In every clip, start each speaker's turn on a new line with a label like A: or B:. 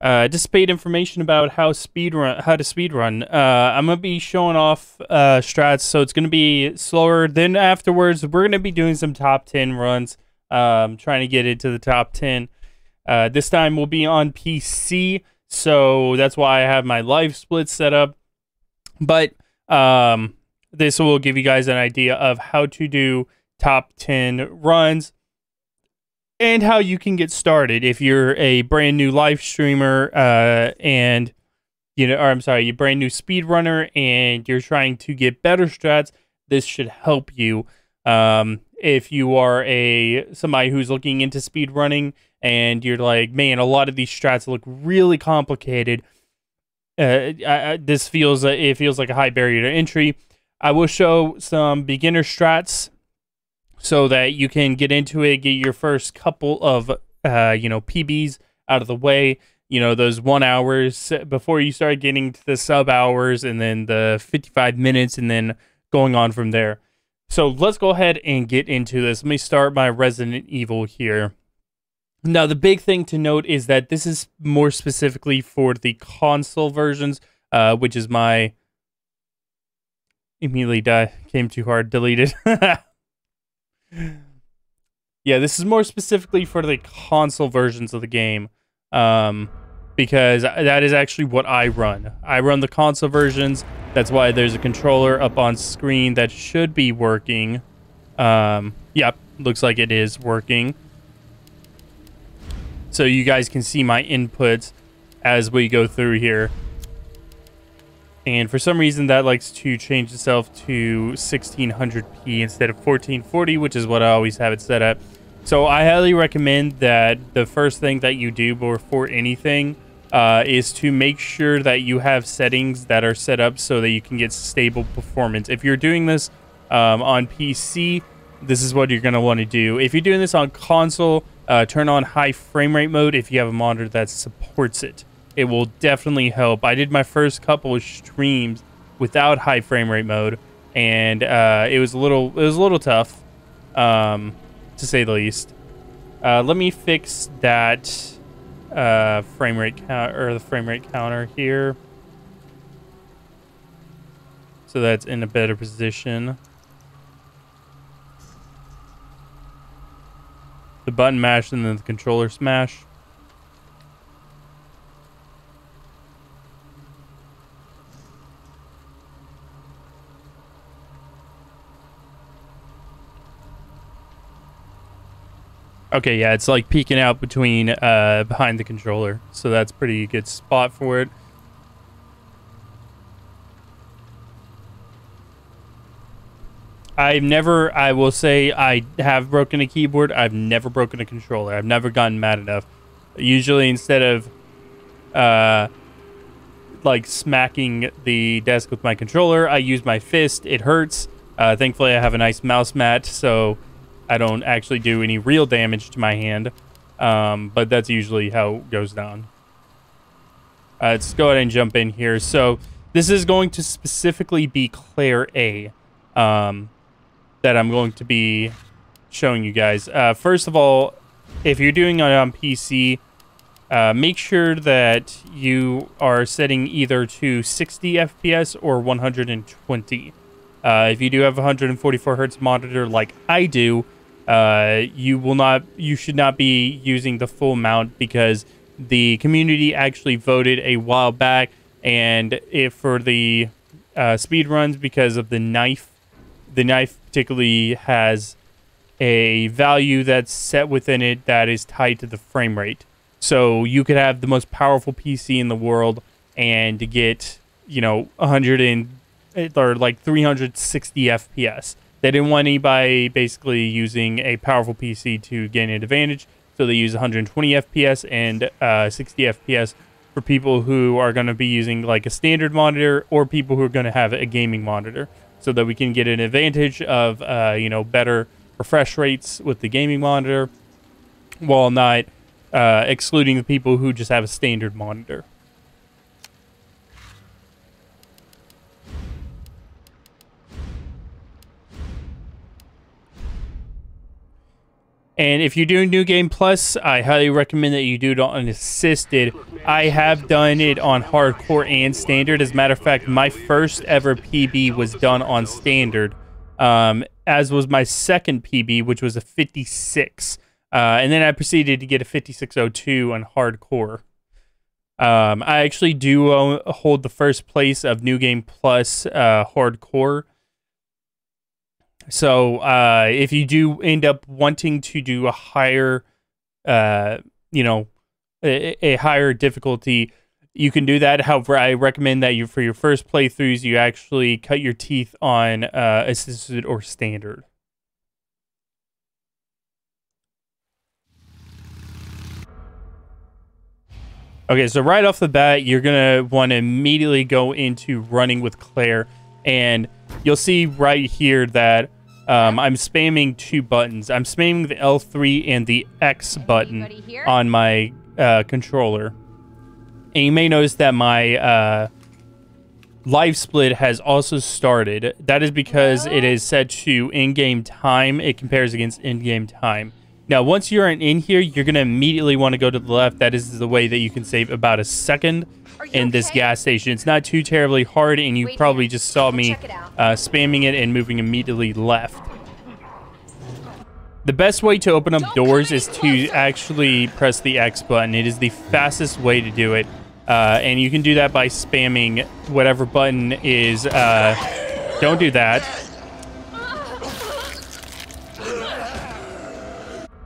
A: uh, dissipate information about how speed run, how to speed run. Uh, I'm gonna be showing off uh, strats, so it's gonna be slower. Then afterwards, we're gonna be doing some top ten runs, um, trying to get into the top ten. Uh, this time we'll be on PC, so that's why I have my live split set up. But um, this will give you guys an idea of how to do top ten runs and how you can get started if you're a brand new live streamer uh, and you know or I'm sorry, you brand new speedrunner and you're trying to get better strats, this should help you. Um, if you are a somebody who's looking into speedrunning and you're like, man, a lot of these strats look really complicated. Uh, I, I, this feels it feels like a high barrier to entry. I will show some beginner strats so that you can get into it, get your first couple of uh, you know PBs out of the way. You know those one hours before you start getting to the sub hours, and then the fifty-five minutes, and then going on from there. So let's go ahead and get into this. Let me start my Resident Evil here. Now, the big thing to note is that this is more specifically for the console versions, uh, which is my immediately die came too hard, deleted. yeah, this is more specifically for the console versions of the game. Um, because that is actually what I run. I run the console versions. That's why there's a controller up on screen that should be working. Um, yep, looks like it is working. So you guys can see my inputs as we go through here. And for some reason, that likes to change itself to 1600p instead of 1440, which is what I always have it set at. So I highly recommend that the first thing that you do before anything uh, is to make sure that you have settings that are set up so that you can get stable performance. If you're doing this um, on PC, this is what you're going to want to do. If you're doing this on console, uh, turn on high frame rate mode if you have a monitor that supports it it will definitely help. I did my first couple of streams without high frame rate mode, and uh, it was a little it was a little tough, um, to say the least. Uh, let me fix that uh, frame rate count or the frame rate counter here, so that's in a better position. The button mash and then the controller smash. Okay, yeah, it's like peeking out between uh, behind the controller, so that's pretty good spot for it. I've never, I will say, I have broken a keyboard. I've never broken a controller. I've never gotten mad enough. Usually, instead of, uh, like smacking the desk with my controller, I use my fist. It hurts. Uh, thankfully, I have a nice mouse mat, so I don't actually do any real damage to my hand, um, but that's usually how it goes down. Uh, let's go ahead and jump in here. So this is going to specifically be Claire A um, that I'm going to be showing you guys. Uh, first of all, if you're doing it on PC, uh, make sure that you are setting either to 60 FPS or 120. Uh, if you do have a 144 hertz monitor like I do, uh, you will not, you should not be using the full mount because the community actually voted a while back, and if for the uh, speed runs because of the knife, the knife particularly has a value that's set within it that is tied to the frame rate. So you could have the most powerful PC in the world and get, you know, 100 and or like 360 FPS. They didn't want anybody basically using a powerful PC to gain an advantage, so they use 120 FPS and uh, 60 FPS for people who are going to be using like a standard monitor or people who are going to have a gaming monitor, so that we can get an advantage of uh, you know better refresh rates with the gaming monitor, while not uh, excluding the people who just have a standard monitor. And if you're doing New Game Plus, I highly recommend that you do it on assisted. I have done it on hardcore and standard. As a matter of fact, my first ever PB was done on standard, um, as was my second PB, which was a 56. Uh, and then I proceeded to get a 5602 on hardcore. Um, I actually do hold the first place of New Game Plus uh, hardcore. So uh, if you do end up wanting to do a higher, uh, you know, a, a, higher difficulty, you can do that. However, I recommend that you for your first playthroughs, you actually cut your teeth on uh, assisted or standard. Okay, so right off the bat, you're gonna want to immediately go into running with Claire, and you'll see right here that um, I'm spamming two buttons. I'm spamming the L3 and the X button on my uh, controller, and you may notice that my uh, live split has also started. That is because it is set to in-game time. It compares against in-game time. Now, once you're in here, you're going to immediately want to go to the left. That is the way that you can save about a second in okay? this gas station. It's not too terribly hard, and you Wait probably here. just saw me uh, spamming it and moving immediately left. The best way to open up Don't doors is to actually press the X button. It is the fastest way to do it. Uh, and you can do that by spamming whatever button is... Uh, don't do that.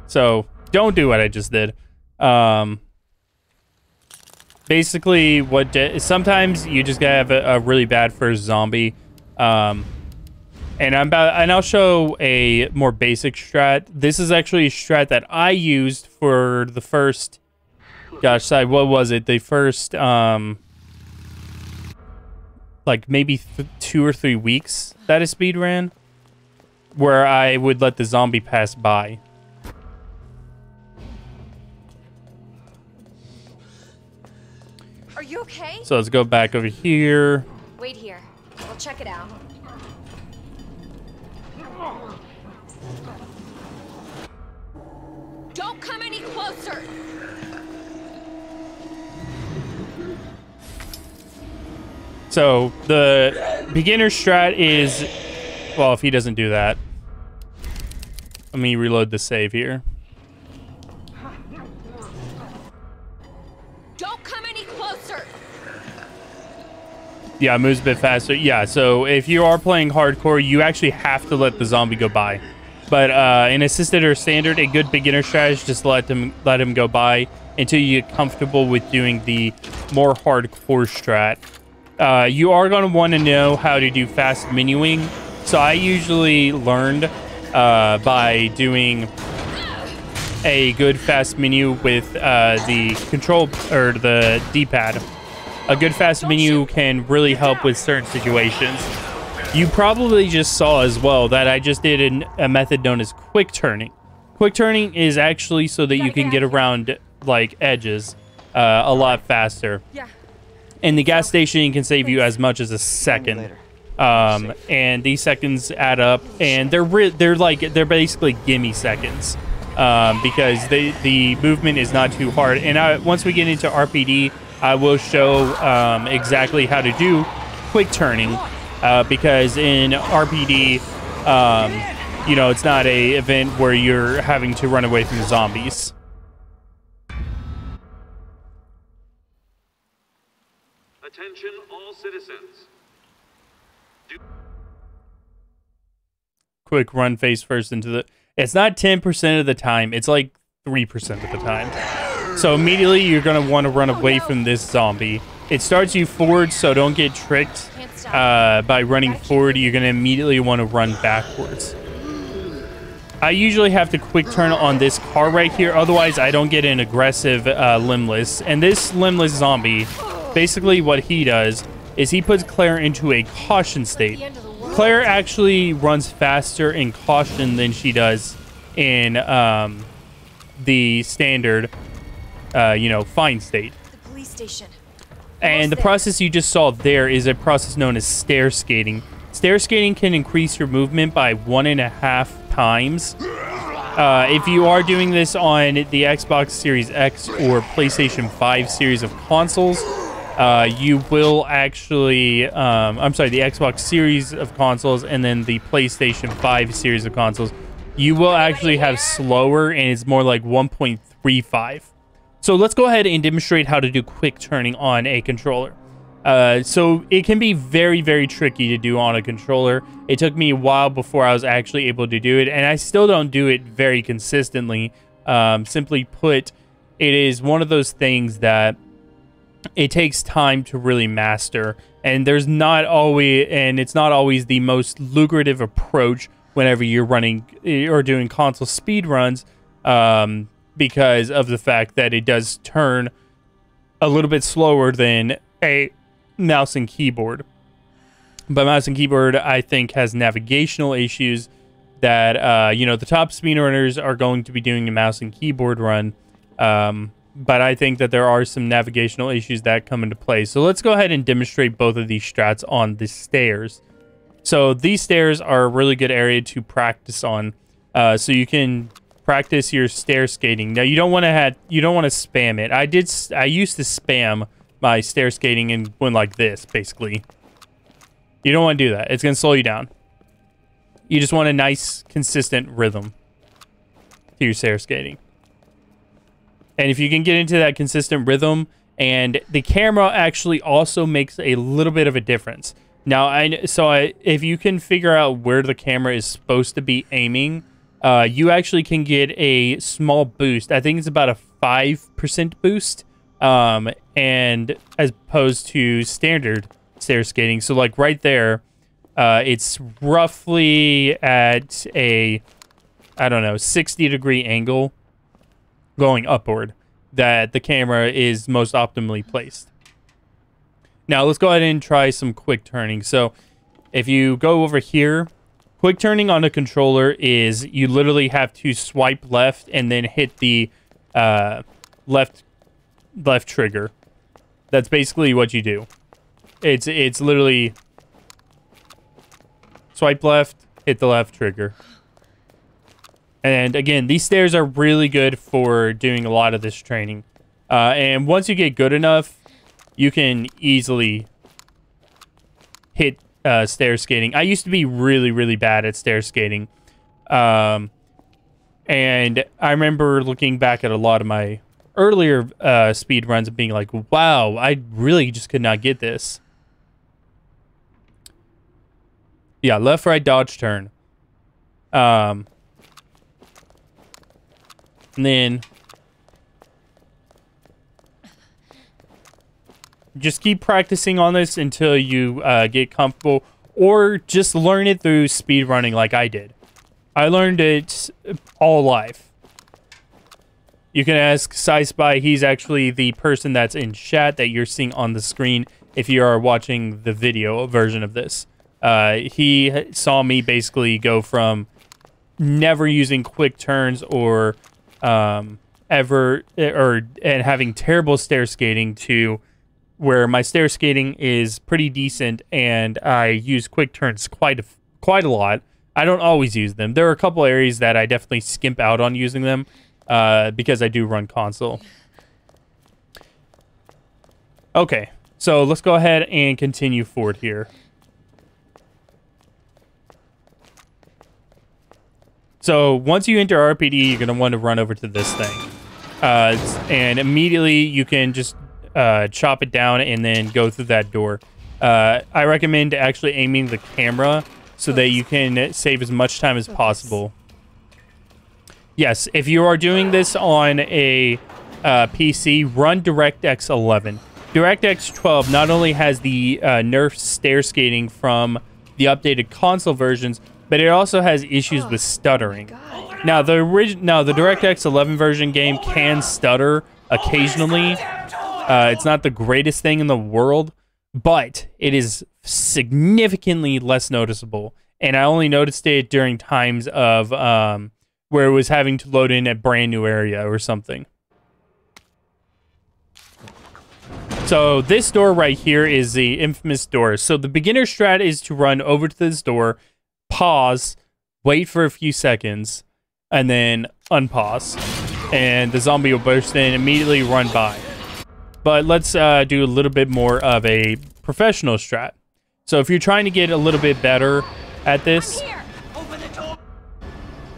A: So don't do what I just did. Um, basically, what sometimes you just gotta have a, a really bad first zombie. Um, and I'm about, and I'll show a more basic strat. This is actually a strat that I used for the first. Gosh, side, what was it? The first, um, like maybe two or three weeks that a speed ran, where I would let the zombie pass by.
B: You okay?
A: So let's go back over here.
B: Wait here. We'll check it out. Don't come any closer.
A: So the beginner strat is, well, if he doesn't do that, let me reload the save here. Yeah, moves a bit faster. Yeah, so if you are playing hardcore, you actually have to let the zombie go by. But uh, in assisted or standard, a good beginner strategy is just let them let him go by until you get comfortable with doing the more hardcore strat. Uh, you are going to want to know how to do fast menuing. So I usually learned uh, by doing a good fast menu with uh, the control or the D-pad a good fast menu can really help with certain situations. You probably just saw as well that I just did an, a method known as quick turning. Quick turning is actually so that you can get around like edges uh, a lot faster. Yeah. In the gas station, can save you as much as a second. Um, and these seconds add up, and they're they're like they're basically gimme seconds um, because they, the movement is not too hard. And I, once we get into RPD, I will show um, exactly how to do quick turning uh, because in RPD, um, you know, it's not a event where you're having to run away from the zombies. Attention all citizens. Do Quick run face first into the... It's not 10% of the time. It's like 3% of the time. So immediately you're going to want to run away from this zombie. It starts you forward, so don't get tricked uh, by running forward. You're going to immediately want to run backwards. I usually have to quick turn on this car right here. Otherwise, I don't get an aggressive uh, limbless. And this limbless zombie, basically what he does is he puts Claire into a caution state. Claire actually runs faster in caution than she does in um, the standard uh, you know, fine state.
B: The police station.
A: And the there. process you just saw there is a process known as stair skating. Stair skating can increase your movement by one and a half times. Uh, if you are doing this on the Xbox Series X or PlayStation 5 series of consoles, uh, you will actually, um, I'm sorry, the Xbox series of consoles and then the PlayStation 5 series of consoles, you will actually have slower and it's more like 1.35. So let's go ahead and demonstrate how to do quick turning on a controller. Uh, so it can be very, very tricky to do on a controller. It took me a while before I was actually able to do it, and I still don't do it very consistently. Um, simply put, it is one of those things that it takes time to really master, and there's not always, and it's not always the most lucrative approach whenever you're running eh, or doing console speed runs, um, because of the fact that it does turn a little bit slower than a mouse and keyboard. But mouse and keyboard, I think, has navigational issues that, uh, you know, the top speedrunners are going to be doing a mouse and keyboard run. Um, but I think that there are some navigational issues that come into play. So let's go ahead and demonstrate both of these strats on the stairs. So these stairs are a really good area to practice on. Uh, so you can practice your stair skating. Now you don't want to have you don't want to spam it. I did I used to spam my stair skating and went like this, basically. You don't want to do that. It's going to slow you down. You just want a nice, consistent rhythm to your stair skating. And if you can get into that consistent rhythm, and the camera actually also makes a little bit of a difference. Now, I so I, if you can figure out where the camera is supposed to be aiming, uh, you actually can get a small boost. I think it's about a 5% boost um, and as opposed to standard stair skating. So like right there, uh, it's roughly at a, I don't know, 60 degree angle going upward that the camera is most optimally placed. Now let's go ahead and try some quick turning. So if you go over here, quick turning on a controller is you literally have to swipe left and then hit the uh, left left trigger. That's basically what you do. It's it's literally swipe left, hit the left trigger. And again, these stairs are really good for doing a lot of this training. Uh, and once you get good enough, you can easily hit uh, stair skating. I used to be really, really bad at stair skating. Um, and I remember looking back at a lot of my earlier uh, speed runs and being like, wow, I really just could not get this. Yeah, left, right, dodge, turn. Um, and then just keep practicing on this until you uh, get comfortable or just learn it through speed running like I did. I learned it all life. You can ask SciSpy. He's actually the person that's in chat that you're seeing on the screen if you are watching the video version of this. Uh, he saw me basically go from never using quick turns or um, ever or and having terrible stair skating to where my stair skating is pretty decent and I use quick turns quite a, quite a lot. I don't always use them. There are a couple areas that I definitely skimp out on using them, uh, because I do run console. Okay, so let's go ahead and continue forward here. So once you enter RPD, you're going to want to run over to this thing. Uh, and immediately you can just uh, chop it down and then go through that door. Uh, I recommend actually aiming the camera so that you can save as much time as possible. Yes, if you are doing this on a uh, PC, run DirectX 11. DirectX 12 not only has the uh, nerf stair skating from the updated console versions, but it also has issues with stuttering. Now the original, now the DirectX 11 version game can stutter occasionally. Uh, it's not the greatest thing in the world, but it is significantly less noticeable. And I only noticed it during times of um, where it was having to load in a brand new area or something. So this door right here is the infamous door. So the beginner strat is to run over to this door, pause, wait for a few seconds, and then unpause. And the zombie will burst in, and immediately run by. But let's uh, do a little bit more of a professional strat. So if you're trying to get a little bit better at this,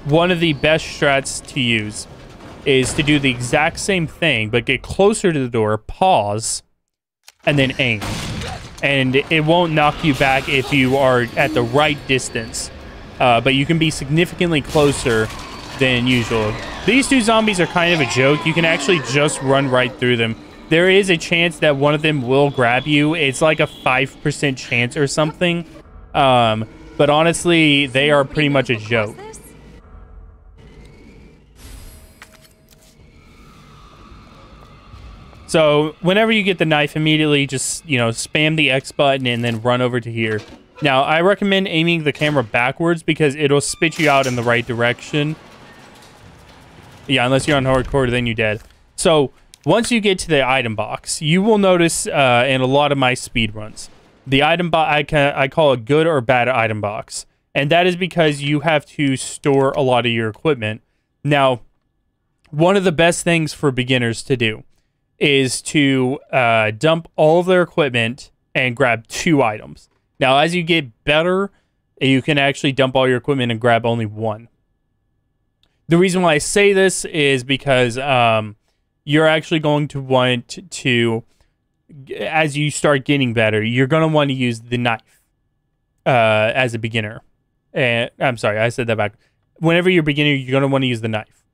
A: one of the best strats to use is to do the exact same thing, but get closer to the door, pause, and then aim. And it won't knock you back if you are at the right distance, uh, but you can be significantly closer than usual. These two zombies are kind of a joke. You can actually just run right through them. There is a chance that one of them will grab you. It's like a 5% chance or something. Um, but honestly, they are pretty much a joke. So whenever you get the knife, immediately just, you know, spam the X button and then run over to here. Now, I recommend aiming the camera backwards because it'll spit you out in the right direction. Yeah, unless you're on hardcore, then you're dead. So once you get to the item box, you will notice uh, in a lot of my speed runs, the item box I, can, I call a good or bad item box. And that is because you have to store a lot of your equipment. Now, one of the best things for beginners to do is to uh, dump all of their equipment and grab two items. Now, as you get better, you can actually dump all your equipment and grab only one. The reason why I say this is because um, you're actually going to want to, as you start getting better, you're going to want to use the knife uh, as a beginner. And I'm sorry, I said that back. Whenever you're beginner, you're going to want to use the knife.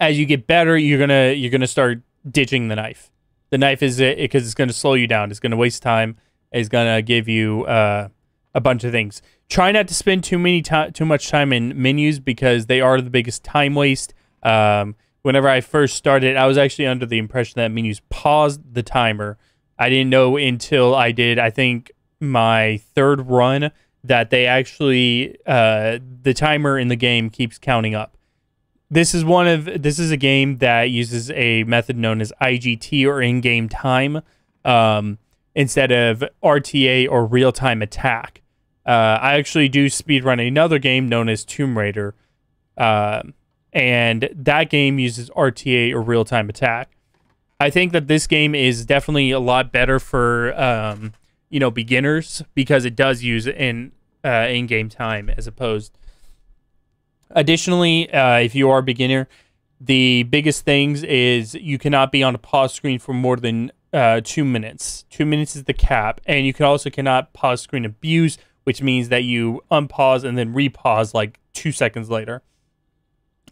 A: As you get better, you're gonna you're gonna start ditching the knife. The knife is it because it's going to slow you down. It's going to waste time. It's going to give you uh, a bunch of things. Try not to spend too many time, too much time in menus because they are the biggest time waste. Um, whenever I first started, I was actually under the impression that menus paused the timer. I didn't know until I did. I think my third run that they actually uh, the timer in the game keeps counting up. This is one of this is a game that uses a method known as IGT or in-game time um, instead of RTA or real-time attack. Uh, I actually do speedrun another game known as Tomb Raider, uh, and that game uses RTA or real-time attack. I think that this game is definitely a lot better for um, you know beginners because it does use in uh, in-game time as opposed Additionally, uh, if you are a beginner, the biggest things is you cannot be on a pause screen for more than uh, two minutes. Two minutes is the cap, and you can also cannot pause screen abuse, which means that you unpause and then repause like two seconds later.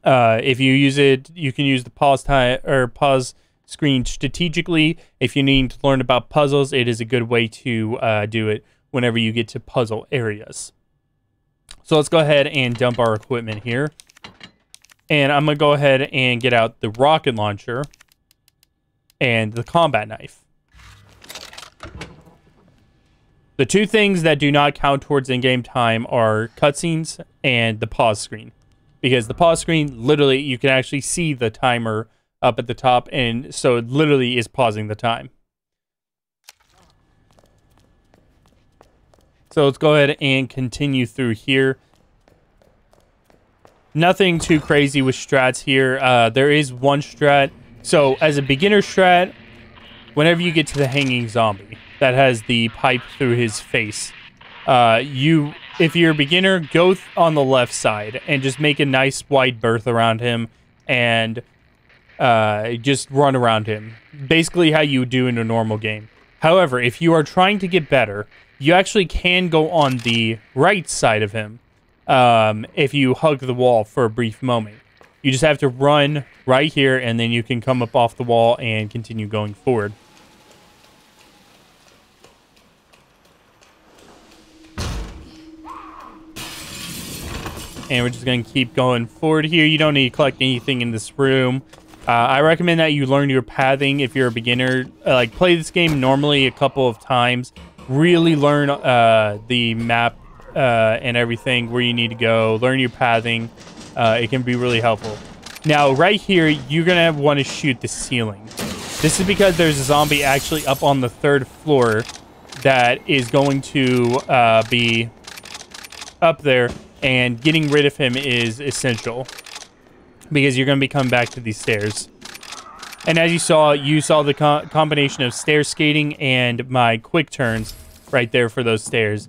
A: Uh, if you use it, you can use the pause time or pause screen strategically. If you need to learn about puzzles, it is a good way to uh, do it whenever you get to puzzle areas. So let's go ahead and dump our equipment here. And I'm going to go ahead and get out the rocket launcher and the combat knife. The two things that do not count towards in-game time are cutscenes and the pause screen. Because the pause screen, literally, you can actually see the timer up at the top, and so it literally is pausing the time. So let's go ahead and continue through here. Nothing too crazy with strats here. Uh, there is one strat. So as a beginner strat, whenever you get to the hanging zombie that has the pipe through his face, uh, you, if you're a beginner, go on the left side and just make a nice wide berth around him and uh, just run around him. Basically how you do in a normal game. However, if you are trying to get better, you actually can go on the right side of him um, if you hug the wall for a brief moment. You just have to run right here, and then you can come up off the wall and continue going forward. And we're just going to keep going forward here. You don't need to collect anything in this room. Uh, I recommend that you learn your pathing if you're a beginner. Uh, like, play this game normally a couple of times really learn uh, the map uh, and everything where you need to go. Learn your pathing. Uh, it can be really helpful. Now, right here, you're going to want to shoot the ceiling. This is because there's a zombie actually up on the third floor that is going to uh, be up there, and getting rid of him is essential. because you're going to be coming back to these stairs. And as you saw, you saw the co combination of stair skating and my quick turns right there for those stairs.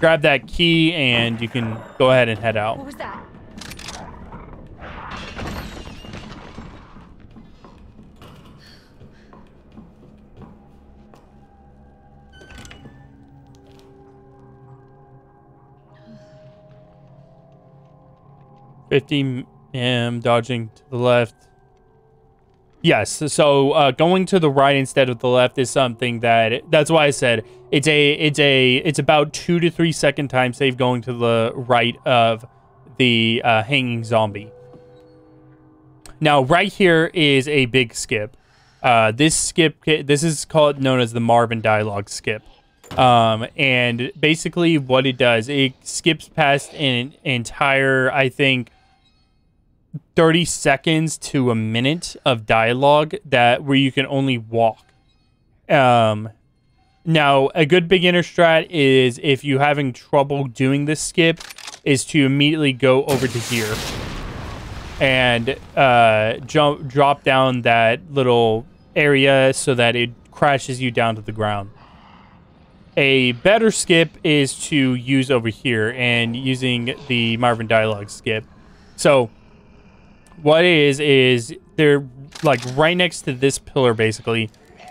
A: Grab that key and you can go ahead and head out.
B: What was that?
A: Fifty m dodging to the left. Yes, so uh, going to the right instead of the left is something that that's why I said it's a it's a it's about two to three second time save going to the right of the uh, hanging zombie. Now, right here is a big skip. Uh, this skip, this is called known as the Marvin dialogue skip. Um, and basically what it does, it skips past an entire, I think, 30 seconds to a minute of dialogue that where you can only walk. Um, now, a good beginner strat is if you're having trouble doing this skip, is to immediately go over to here and uh, jump, drop down that little area so that it crashes you down to the ground. A better skip is to use over here and using the Marvin dialogue skip. So what is is they're like right next to this pillar basically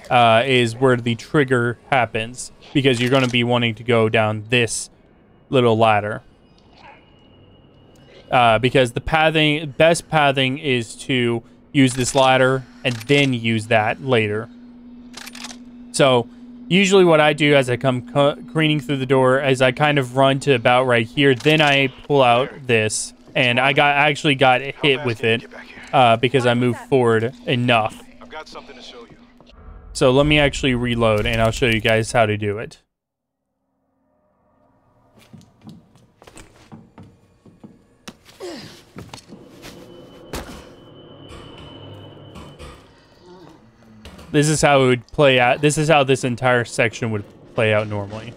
A: uh, is where the trigger happens because you're going to be wanting to go down this little ladder. Uh, because the pathing, best pathing is to use this ladder and then use that later. So usually what I do as I come careening through the door is I kind of run to about right here. Then I pull out this and I got actually got hit with it uh, because I moved forward enough.
C: I've got something to show you.
A: So let me actually reload and I'll show you guys how to do it. This is how it would play out. This is how this entire section would play out normally.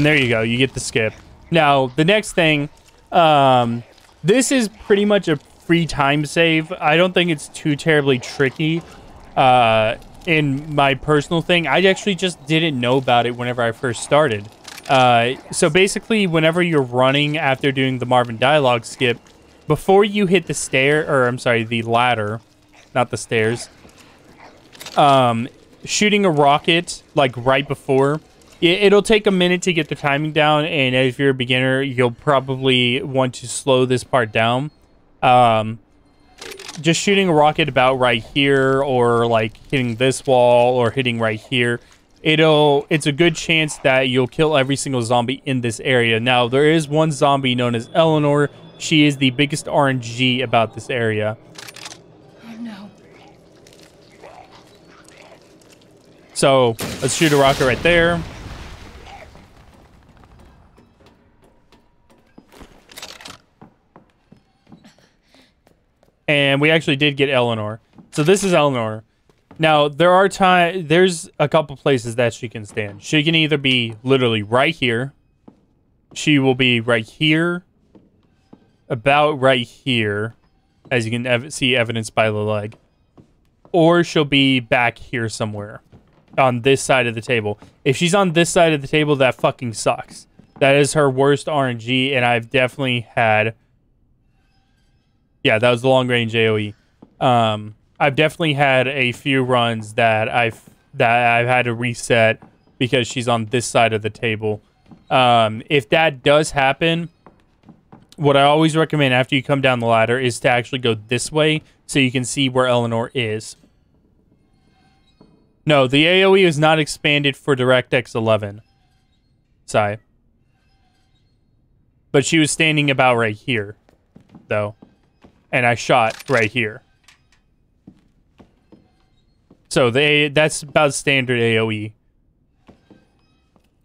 A: And there you go. You get the skip. Now, the next thing, um, this is pretty much a free time save. I don't think it's too terribly tricky. Uh, in my personal thing, I actually just didn't know about it whenever I first started. Uh, so basically, whenever you're running after doing the Marvin dialogue skip, before you hit the stair, or I'm sorry, the ladder, not the stairs, um, shooting a rocket, like right before, It'll take a minute to get the timing down, and if you're a beginner, you'll probably want to slow this part down. Um, just shooting a rocket about right here, or like hitting this wall, or hitting right here, it'll it's a good chance that you'll kill every single zombie in this area. Now, there is one zombie known as Eleanor. She is the biggest RNG about this area.
B: Oh no.
A: So, let's shoot a rocket right there. And we actually did get Eleanor. So this is Eleanor. Now there are time. There's a couple places that she can stand. She can either be literally right here. She will be right here. About right here, as you can ev see evidence by the leg, or she'll be back here somewhere on this side of the table. If she's on this side of the table, that fucking sucks. That is her worst RNG, and I've definitely had yeah, that was the long range AOE. Um, I've definitely had a few runs that I've that I've had to reset because she's on this side of the table. Um, if that does happen, what I always recommend after you come down the ladder is to actually go this way so you can see where Eleanor is. No, the AoE is not expanded for DirectX 11. Sorry. but she was standing about right here, though, and I shot right here. So they that's about standard AOE.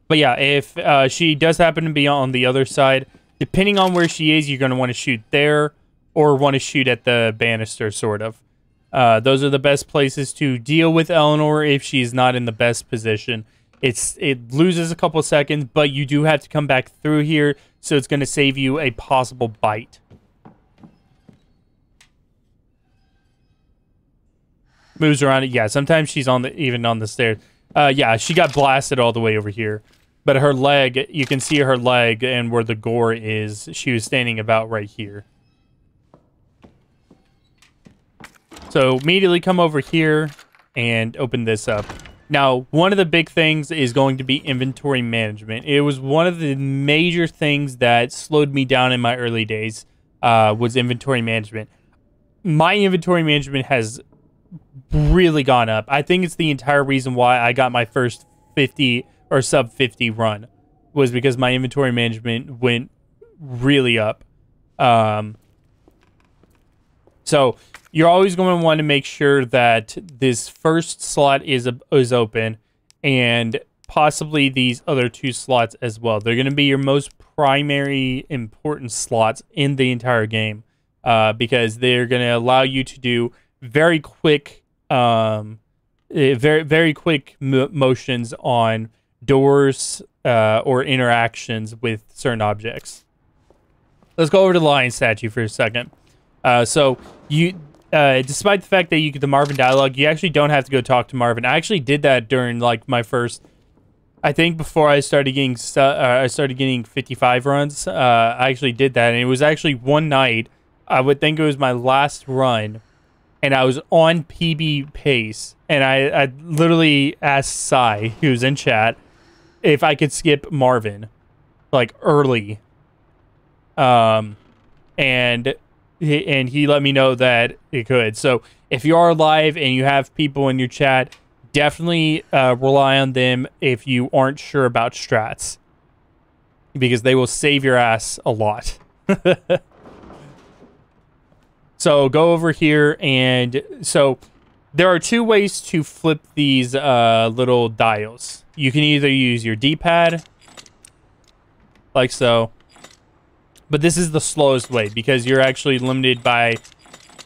A: But yeah, if uh, she does happen to be on the other side, depending on where she is, you're going to want to shoot there or want to shoot at the banister, sort of. Uh, those are the best places to deal with Eleanor if she's not in the best position. It's it loses a couple seconds, but you do have to come back through here, so it's going to save you a possible bite. Moves around it. Yeah, sometimes she's on the even on the stairs. Uh, yeah, she got blasted all the way over here. But her leg, you can see her leg and where the gore is. She was standing about right here. So immediately come over here and open this up. Now, one of the big things is going to be inventory management. It was one of the major things that slowed me down in my early days uh, was inventory management. My inventory management has really gone up. I think it's the entire reason why I got my first 50 or sub 50 run was because my inventory management went really up. Um, so you're always going to want to make sure that this first slot is is open and possibly these other two slots as well. They're going to be your most primary important slots in the entire game uh, because they're going to allow you to do very quick um, eh, very very quick motions on doors uh, or interactions with certain objects. Let's go over to the lion statue for a second. Uh, so you, uh, despite the fact that you get the Marvin dialogue, you actually don't have to go talk to Marvin. I actually did that during like my first. I think before I started getting uh, I started getting 55 runs. Uh, I actually did that, and it was actually one night. I would think it was my last run, and I was on PB pace, and I, I literally asked Sai, who's in chat, if I could skip Marvin, like early. Um, and he, and he let me know that it could. So if you are live and you have people in your chat, definitely uh, rely on them if you aren't sure about strats, because they will save your ass a lot. so go over here and so there are two ways to flip these uh, little dials. You can either use your D-pad, like so, but this is the slowest way because you're actually limited by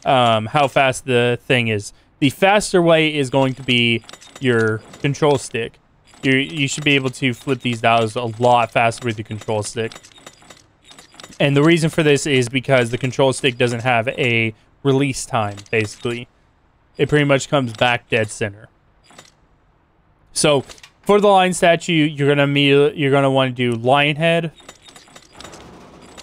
A: um, how fast the thing is. The faster way is going to be your control stick. you you should be able to flip these dials a lot faster with your control stick. And the reason for this is because the control stick doesn't have a release time, basically. It pretty much comes back dead center. So for the lion statue, you're gonna you're gonna want to do lion head,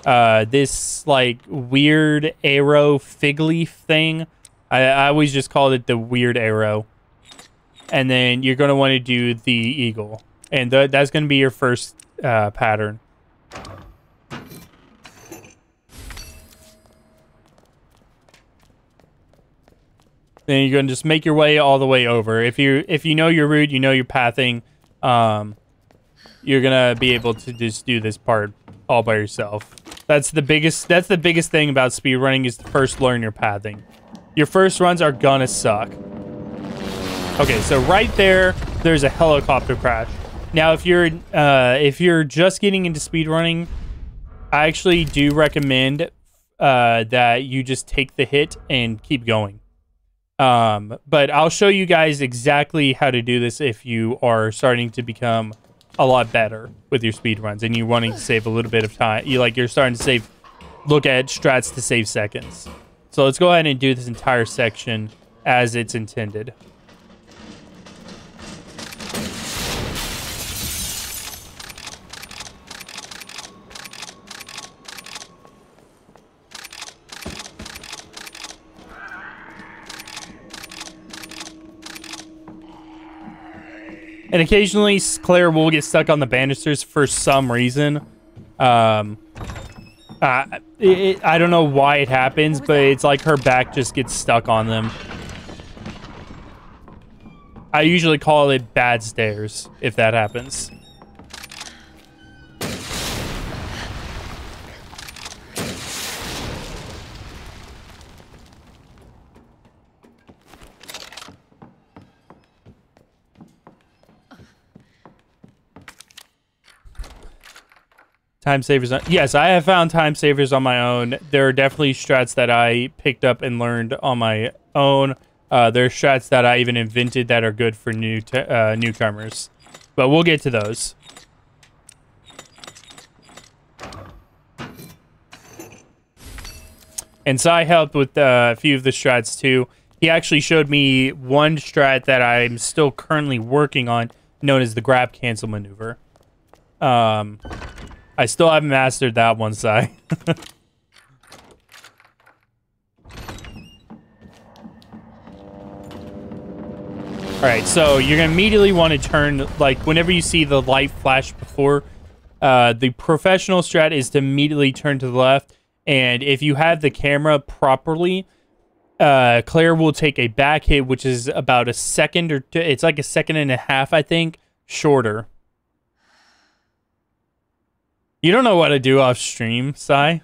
A: uh, this like weird arrow fig leaf thing. I, I always just called it the weird arrow. And then you're going to want to do the eagle. And th that's going to be your first uh, pattern. Then you're to just make your way all the way over. If you if you know your route, you know your pathing, um, you're going to be able to just do this part all by yourself. That's the biggest that's the biggest thing about speedrunning is to first learn your pathing. Your first runs are gonna suck. Okay, so right there, there's a helicopter crash. Now, if you're uh, if you're just getting into speedrunning, I actually do recommend uh, that you just take the hit and keep going. Um, but I'll show you guys exactly how to do this if you are starting to become a lot better with your speed runs and you're wanting to save a little bit of time. You like you're starting to save look at strats to save seconds. So let's go ahead and do this entire section as it's intended. And occasionally, Claire will get stuck on the banisters for some reason. Um, uh, it, I don't know why it happens, but it's like her back just gets stuck on them. I usually call it bad stairs if that happens. Time savers. On, yes, I have found time savers on my own. There are definitely strats that I picked up and learned on my own. Uh, there are strats that I even invented that are good for new uh, newcomers, but we'll get to those. And Sai helped with uh, a few of the strats too. He actually showed me one strat that I'm still currently working on, known as the grab cancel maneuver. Um, I still haven't mastered that one, Sai. Alright, so you're going to immediately want to turn, like, whenever you see the light flash before, uh, the professional strat is to immediately turn to the left, and if you have the camera properly, uh, Claire will take a back hit, which is about a second or two, it's like a second and a half, I think, shorter. You don't know what to do off stream, Sai?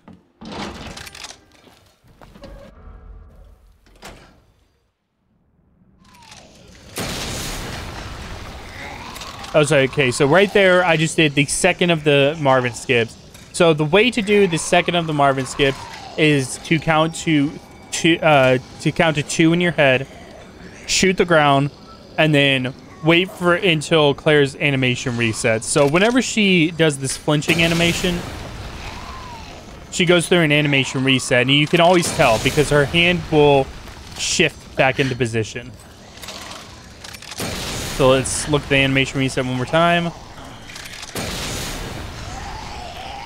A: Oh, sorry. Okay, so right there, I just did the second of the Marvin skips. So the way to do the second of the Marvin skips is to count to two, uh, to count to two in your head, shoot the ground, and then wait for until Claire's animation resets. So whenever she does this flinching animation, she goes through an animation reset, and you can always tell because her hand will shift back into position. So let's look at the animation reset one more time.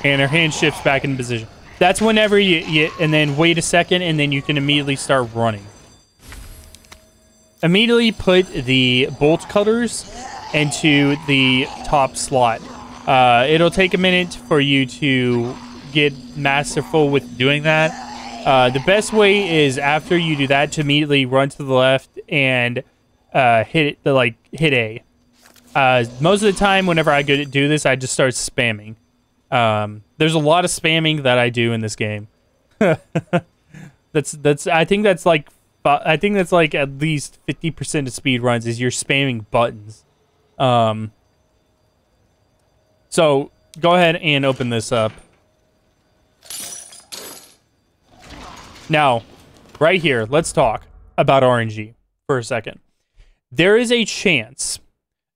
A: And her hand shifts back into position. That's whenever you, you and then wait a second, and then you can immediately start running immediately put the bolt cutters into the top slot. Uh, it'll take a minute for you to get masterful with doing that. Uh, the best way is after you do that to immediately run to the left and uh, hit the like hit A. Uh, most of the time, whenever I do this, I just start spamming. Um, there's a lot of spamming that I do in this game. that's that's I think that's like but I think that's like at least 50% of speed runs is you're spamming buttons. Um, so go ahead and open this up. Now, right here, let's talk about RNG for a second. There is a chance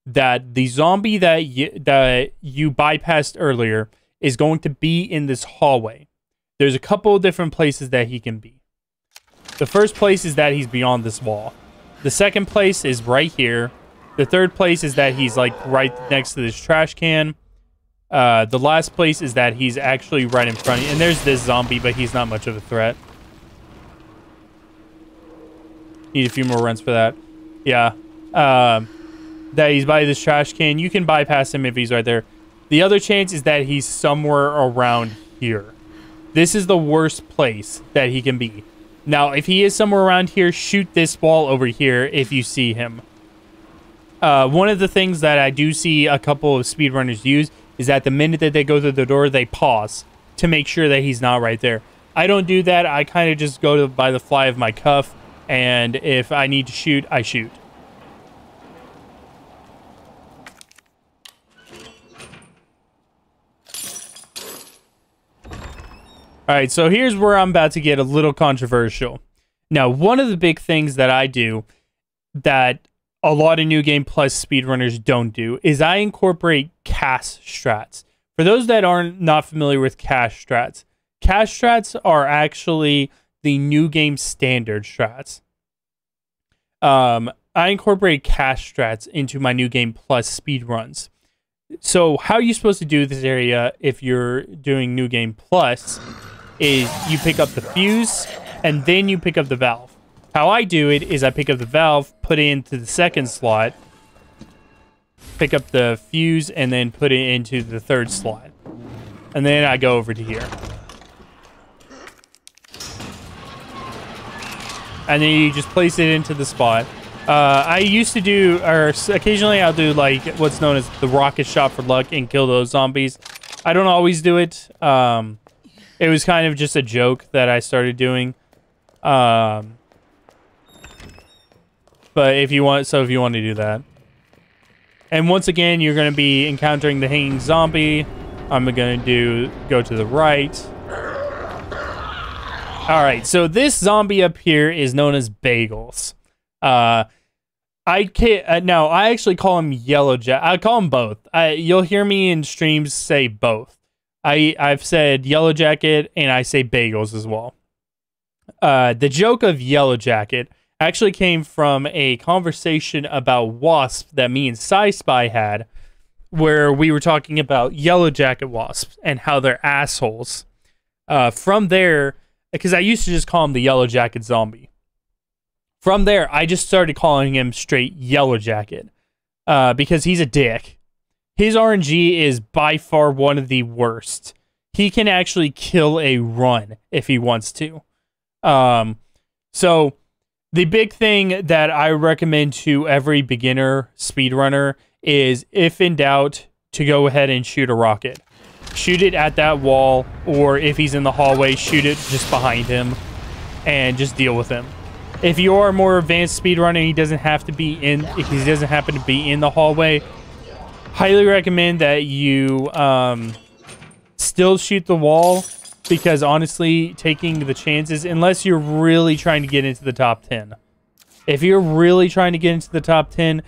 A: that the zombie that you, that you bypassed earlier is going to be in this hallway. There's a couple of different places that he can be. The first place is that he's beyond this wall. The second place is right here. The third place is that he's like right next to this trash can. Uh, the last place is that he's actually right in front of you. And there's this zombie, but he's not much of a threat. Need a few more runs for that. Yeah. Um, that he's by this trash can. You can bypass him if he's right there. The other chance is that he's somewhere around here. This is the worst place that he can be. Now, if he is somewhere around here, shoot this wall over here if you see him. Uh, one of the things that I do see a couple of speedrunners use is that the minute that they go through the door, they pause to make sure that he's not right there. I don't do that. I kind of just go to by the fly of my cuff, and if I need to shoot, I shoot. All right, so here's where I'm about to get a little controversial. Now, one of the big things that I do that a lot of New Game Plus speedrunners don't do is I incorporate CAS strats. For those that aren't not familiar with CAS strats, CAS strats are actually the New Game standard strats. Um, I incorporate CAS strats into my New Game Plus speedruns. So, how are you supposed to do this area if you're doing New Game Plus? Is you pick up the fuse and then you pick up the valve. How I do it is I pick up the valve, put it into the second slot, pick up the fuse, and then put it into the third slot. And then I go over to here. And then you just place it into the spot. Uh, I used to do, or occasionally I'll do like what's known as the rocket shot for luck and kill those zombies. I don't always do it. Um, it was kind of just a joke that I started doing. Um, but if you want, so if you want to do that. And once again, you're going to be encountering the hanging zombie. I'm gonna do go to the right. All right, so this zombie up here is known as Bagels. Uh, I can't uh, now. I actually call him Yellow Jack. I call him both. I, you'll hear me in streams say both. I I've said Yellow Jacket and I say Bagels as well. Uh, the joke of Yellow Jacket actually came from a conversation about Wasp that me and Sci Spy had, where we were talking about Yellow Jacket wasps and how they're assholes. Uh, from there, because I used to just call him the Yellow Jacket zombie. From there, I just started calling him straight Yellow Jacket uh, because he's a dick. His RNG is by far one of the worst. He can actually kill a run if he wants to. Um, so the big thing that I recommend to every beginner speedrunner is if in doubt to go ahead and shoot a rocket. Shoot it at that wall, or if he's in the hallway, shoot it just behind him and just deal with him. If you are a more advanced speedrunner, he doesn't have to be in, he doesn't happen to be in the hallway, highly recommend that you um, still shoot the wall because honestly, taking the chances, unless you're really trying to get into the top 10, if you're really trying to get into the top 10,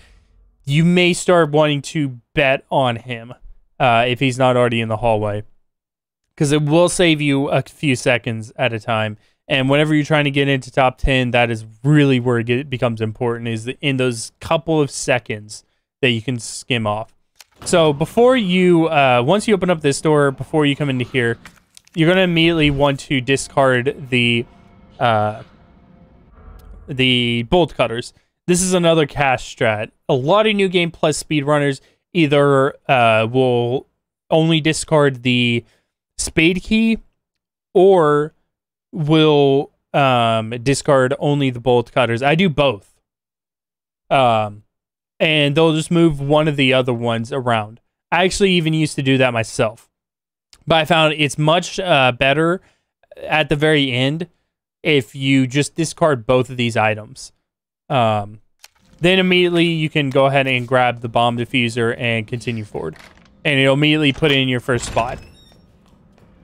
A: you may start wanting to bet on him uh, if he's not already in the hallway because it will save you a few seconds at a time. And whenever you're trying to get into top 10, that is really where it becomes important is in those couple of seconds that you can skim off. So before you, uh, once you open up this door, before you come into here, you're going to immediately want to discard the, uh, the bolt cutters. This is another CAS strat. A lot of new game plus speedrunners either uh, will only discard the spade key or will um, discard only the bolt cutters. I do both. Um, and they'll just move one of the other ones around. I actually even used to do that myself. But I found it's much uh, better at the very end if you just discard both of these items. Um, then immediately you can go ahead and grab the bomb diffuser and continue forward. And it'll immediately put it in your first spot.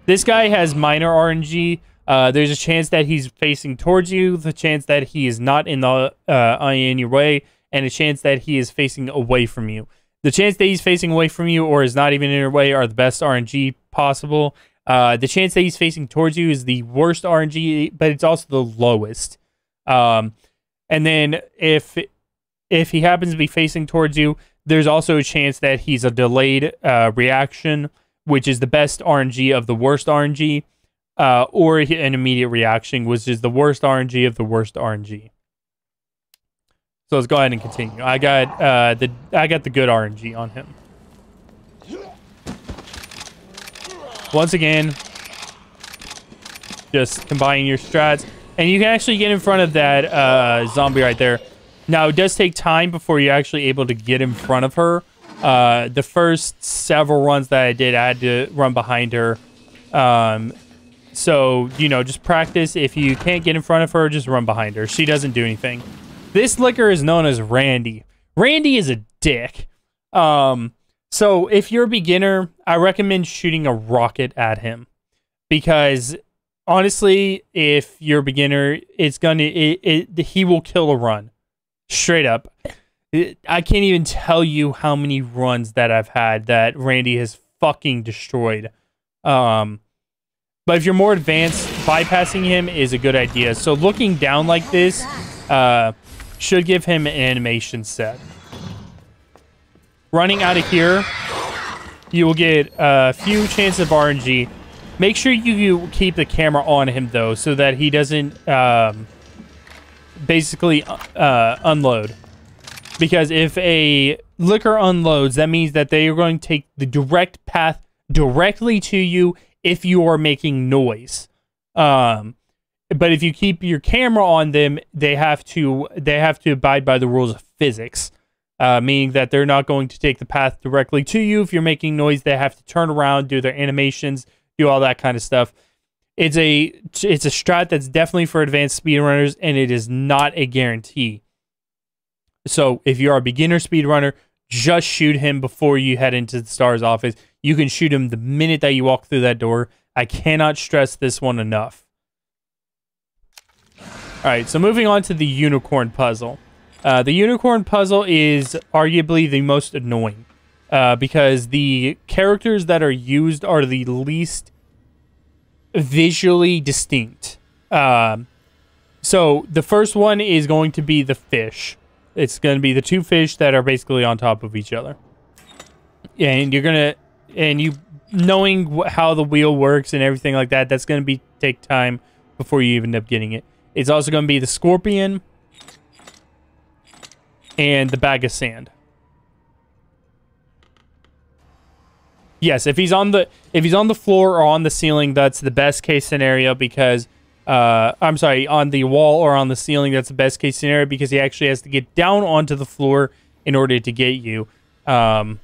A: This guy has minor RNG. Uh, there's a chance that he's facing towards you, the chance that he is not in the uh, in your way, and a chance that he is facing away from you. The chance that he's facing away from you or is not even in your way are the best RNG possible. Uh, the chance that he's facing towards you is the worst RNG, but it's also the lowest. Um, and then if if he happens to be facing towards you, there's also a chance that he's a delayed uh, reaction, which is the best RNG of the worst RNG, uh, or an immediate reaction, which is the worst RNG of the worst RNG. So let's go ahead and continue. I got uh, the I got the good RNG on him. Once again, just combining your strats, and you can actually get in front of that uh, zombie right there. Now, it does take time before you're actually able to get in front of her. Uh, the first several runs that I did, I had to run behind her. Um, so, you know, just practice. If you can't get in front of her, just run behind her. She doesn't do anything. This licker is known as Randy. Randy is a dick. Um, so if you're a beginner, I recommend shooting a rocket at him because honestly, if you're a beginner, it's gonna it, it he will kill a run. Straight up. I can't even tell you how many runs that I've had that Randy has fucking destroyed. Um, but if you're more advanced, bypassing him is a good idea. So looking down like this uh, should give him an animation set. Running out of here, you will get a few chances of RNG. Make sure you keep the camera on him, though, so that he doesn't... Um, basically uh, unload. Because if a licker unloads, that means that they are going to take the direct path directly to you if you are making noise. Um, but if you keep your camera on them, they have to they have to abide by the rules of physics, uh, meaning that they're not going to take the path directly to you. If you're making noise, they have to turn around, do their animations, do all that kind of stuff. It's a it's a strat that's definitely for advanced speedrunners, and it is not a guarantee. So if you are a beginner speedrunner, just shoot him before you head into the STARS office. You can shoot him the minute that you walk through that door. I cannot stress this one enough. All right, so moving on to the unicorn puzzle. Uh, the unicorn puzzle is arguably the most annoying uh, because the characters that are used are the least visually distinct. Um, so the first one is going to be the fish. It's going to be the two fish that are basically on top of each other. And you're going to, and you knowing how the wheel works and everything like that, that's going to be take time before you even end up getting it. It's also going to be the scorpion and the bag of sand. Yes, if he's on the if he's on the floor or on the ceiling, that's the best case scenario because uh, I'm sorry, on the wall or on the ceiling, that's the best case scenario because he actually has to get down onto the floor in order to get you. Um,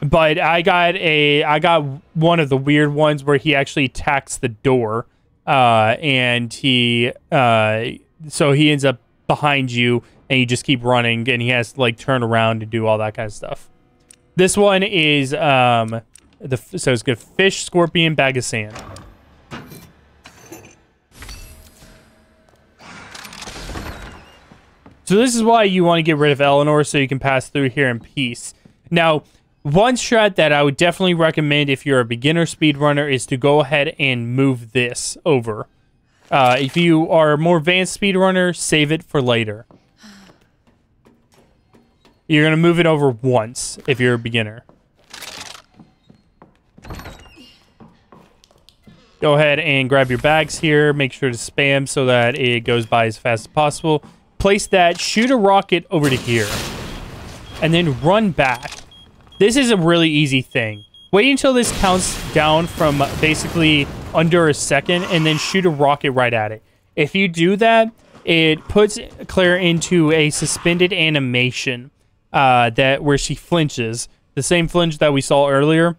A: but I got a I got one of the weird ones where he actually attacks the door, uh, and he uh, so he ends up behind you, and you just keep running, and he has to like turn around and do all that kind of stuff. This one is um the so it's good fish, scorpion, bag of sand. So this is why you want to get rid of Eleanor so you can pass through here in peace. Now, one strat that I would definitely recommend if you're a beginner speedrunner is to go ahead and move this over. Uh, if you are a more advanced speedrunner, save it for later. You're going to move it over once if you're a beginner. Go ahead and grab your bags here. Make sure to spam so that it goes by as fast as possible. Place that, shoot a rocket over to here, and then run back. This is a really easy thing. Wait until this counts down from basically under a second, and then shoot a rocket right at it. If you do that, it puts Claire into a suspended animation uh, that where she flinches, the same flinch that we saw earlier.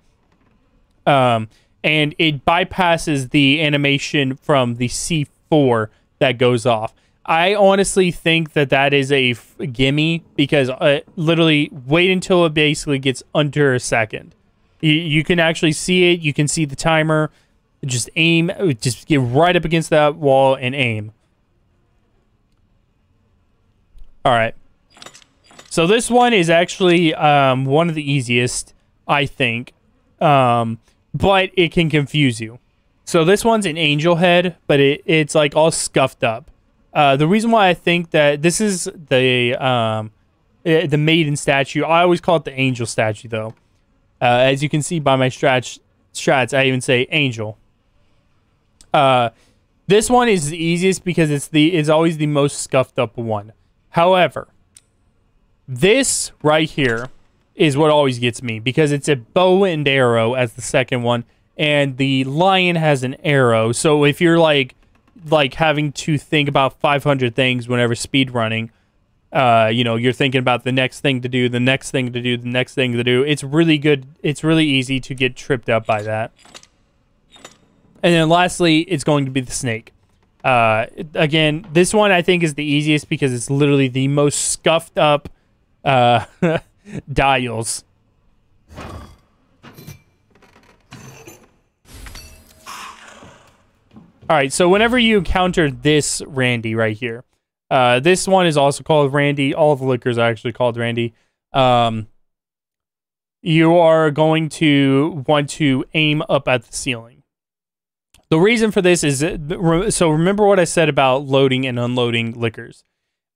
A: Um, and it bypasses the animation from the C4 that goes off. I honestly think that that is a f- gimme because uh, literally wait until it basically gets under a second. You, you can actually see it. You can see the timer. Just aim. Just get right up against that wall and aim. All right. So this one is actually um, one of the easiest, I think, um, but it can confuse you. So this one's an angel head, but it, it's like all scuffed up. Uh, the reason why I think that this is the um, eh, the maiden statue, I always call it the angel statue, though. Uh, as you can see by my strats, strats, I even say angel. Uh, this one is the easiest because it's the it's always the most scuffed up one. However, this right here is what always gets me because it's a bow and arrow as the second one, and the lion has an arrow. So if you're like like having to think about 500 things whenever speed running, uh, you know, you're thinking about the next thing to do, the next thing to do, the next thing to do. It's really good. It's really easy to get tripped up by that. And then lastly, it's going to be the snake. Uh, again, this one I think is the easiest because it's literally the most scuffed up uh, dials. All right, so whenever you encounter this Randy right here, uh, this one is also called Randy. All the lickers are actually called Randy. Um, you are going to want to aim up at the ceiling. The reason for this is so remember what I said about loading and unloading lickers.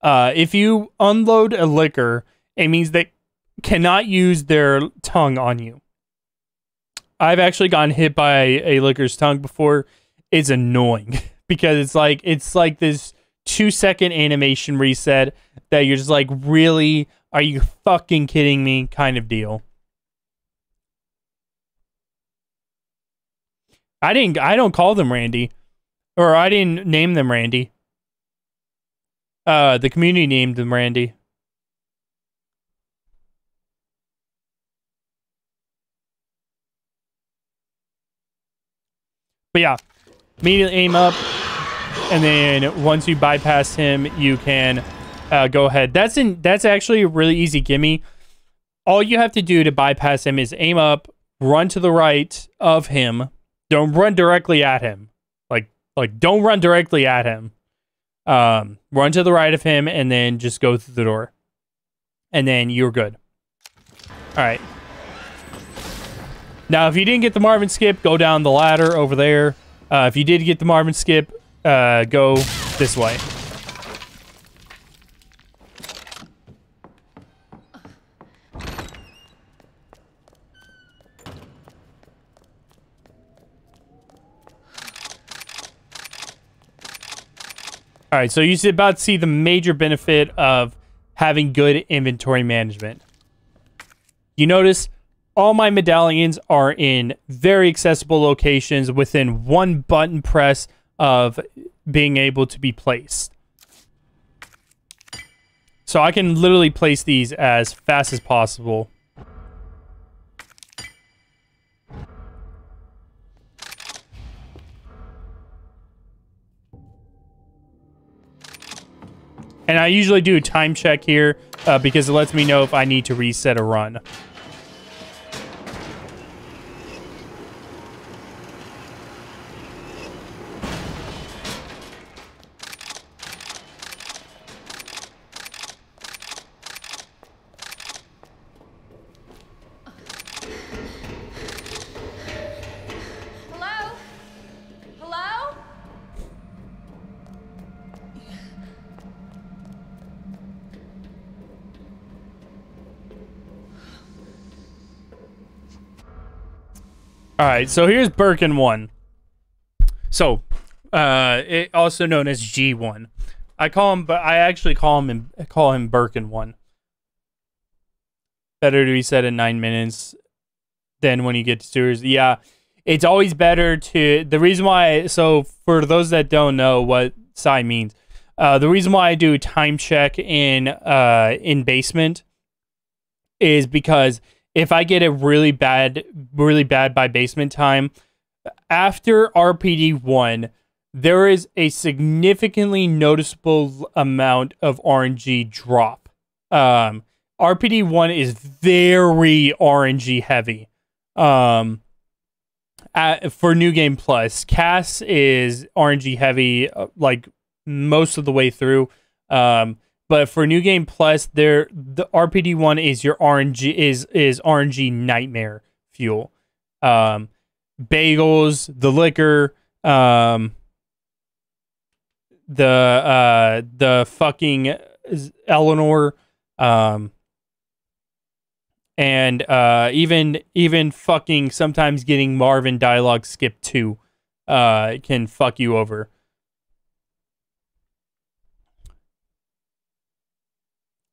A: Uh, if you unload a licker, it means they cannot use their tongue on you. I've actually gotten hit by a licker's tongue before. It's annoying because it's like it's like this two second animation reset that you're just like, really? Are you fucking kidding me? Kind of deal. I didn't. I don't call them Randy, or I didn't name them Randy. Uh, the community named them Randy. But yeah, immediately aim up, and then once you bypass him, you can uh, go ahead. That's in. That's actually a really easy gimme. all you have to do to bypass him is aim up, run to the right of him. Don't run directly at him. Like like don't run directly at him. Um, run to the right of him and then just go through the door. And then you're good. All right. Now, if you didn't get the Marvin skip, go down the ladder over there. Uh, if you did get the Marvin skip, uh, go this way. All right, so you're about to see the major benefit of having good inventory management. You notice all my medallions are in very accessible locations within one button press of being able to be placed. So I can literally place these as fast as possible. And I usually do a time check here uh, because it lets me know if I need to reset a run. Right, so here's Birkin one. So, uh, it also known as G one. I call him, but I actually call him call him Birkin one. Better to be said in nine minutes than when you get to sewers. Yeah, it's always better to. The reason why, so for those that don't know what psi means, uh, the reason why I do a time check in uh in basement is because if I get it really bad, really bad by basement time, after RPD one, there is a significantly noticeable amount of RNG drop. Um, RPD one is very RNG heavy. Um, at, for New Game Plus, CAS is RNG heavy, uh, like most of the way through. Um, but for New Game Plus, there the RPD one is your RNG is is RNG nightmare fuel. Um, bagels, the licker, um, the uh, the fucking Eleanor, um, and uh, even even fucking sometimes getting Marvin dialogue skip too, uh, can fuck you over.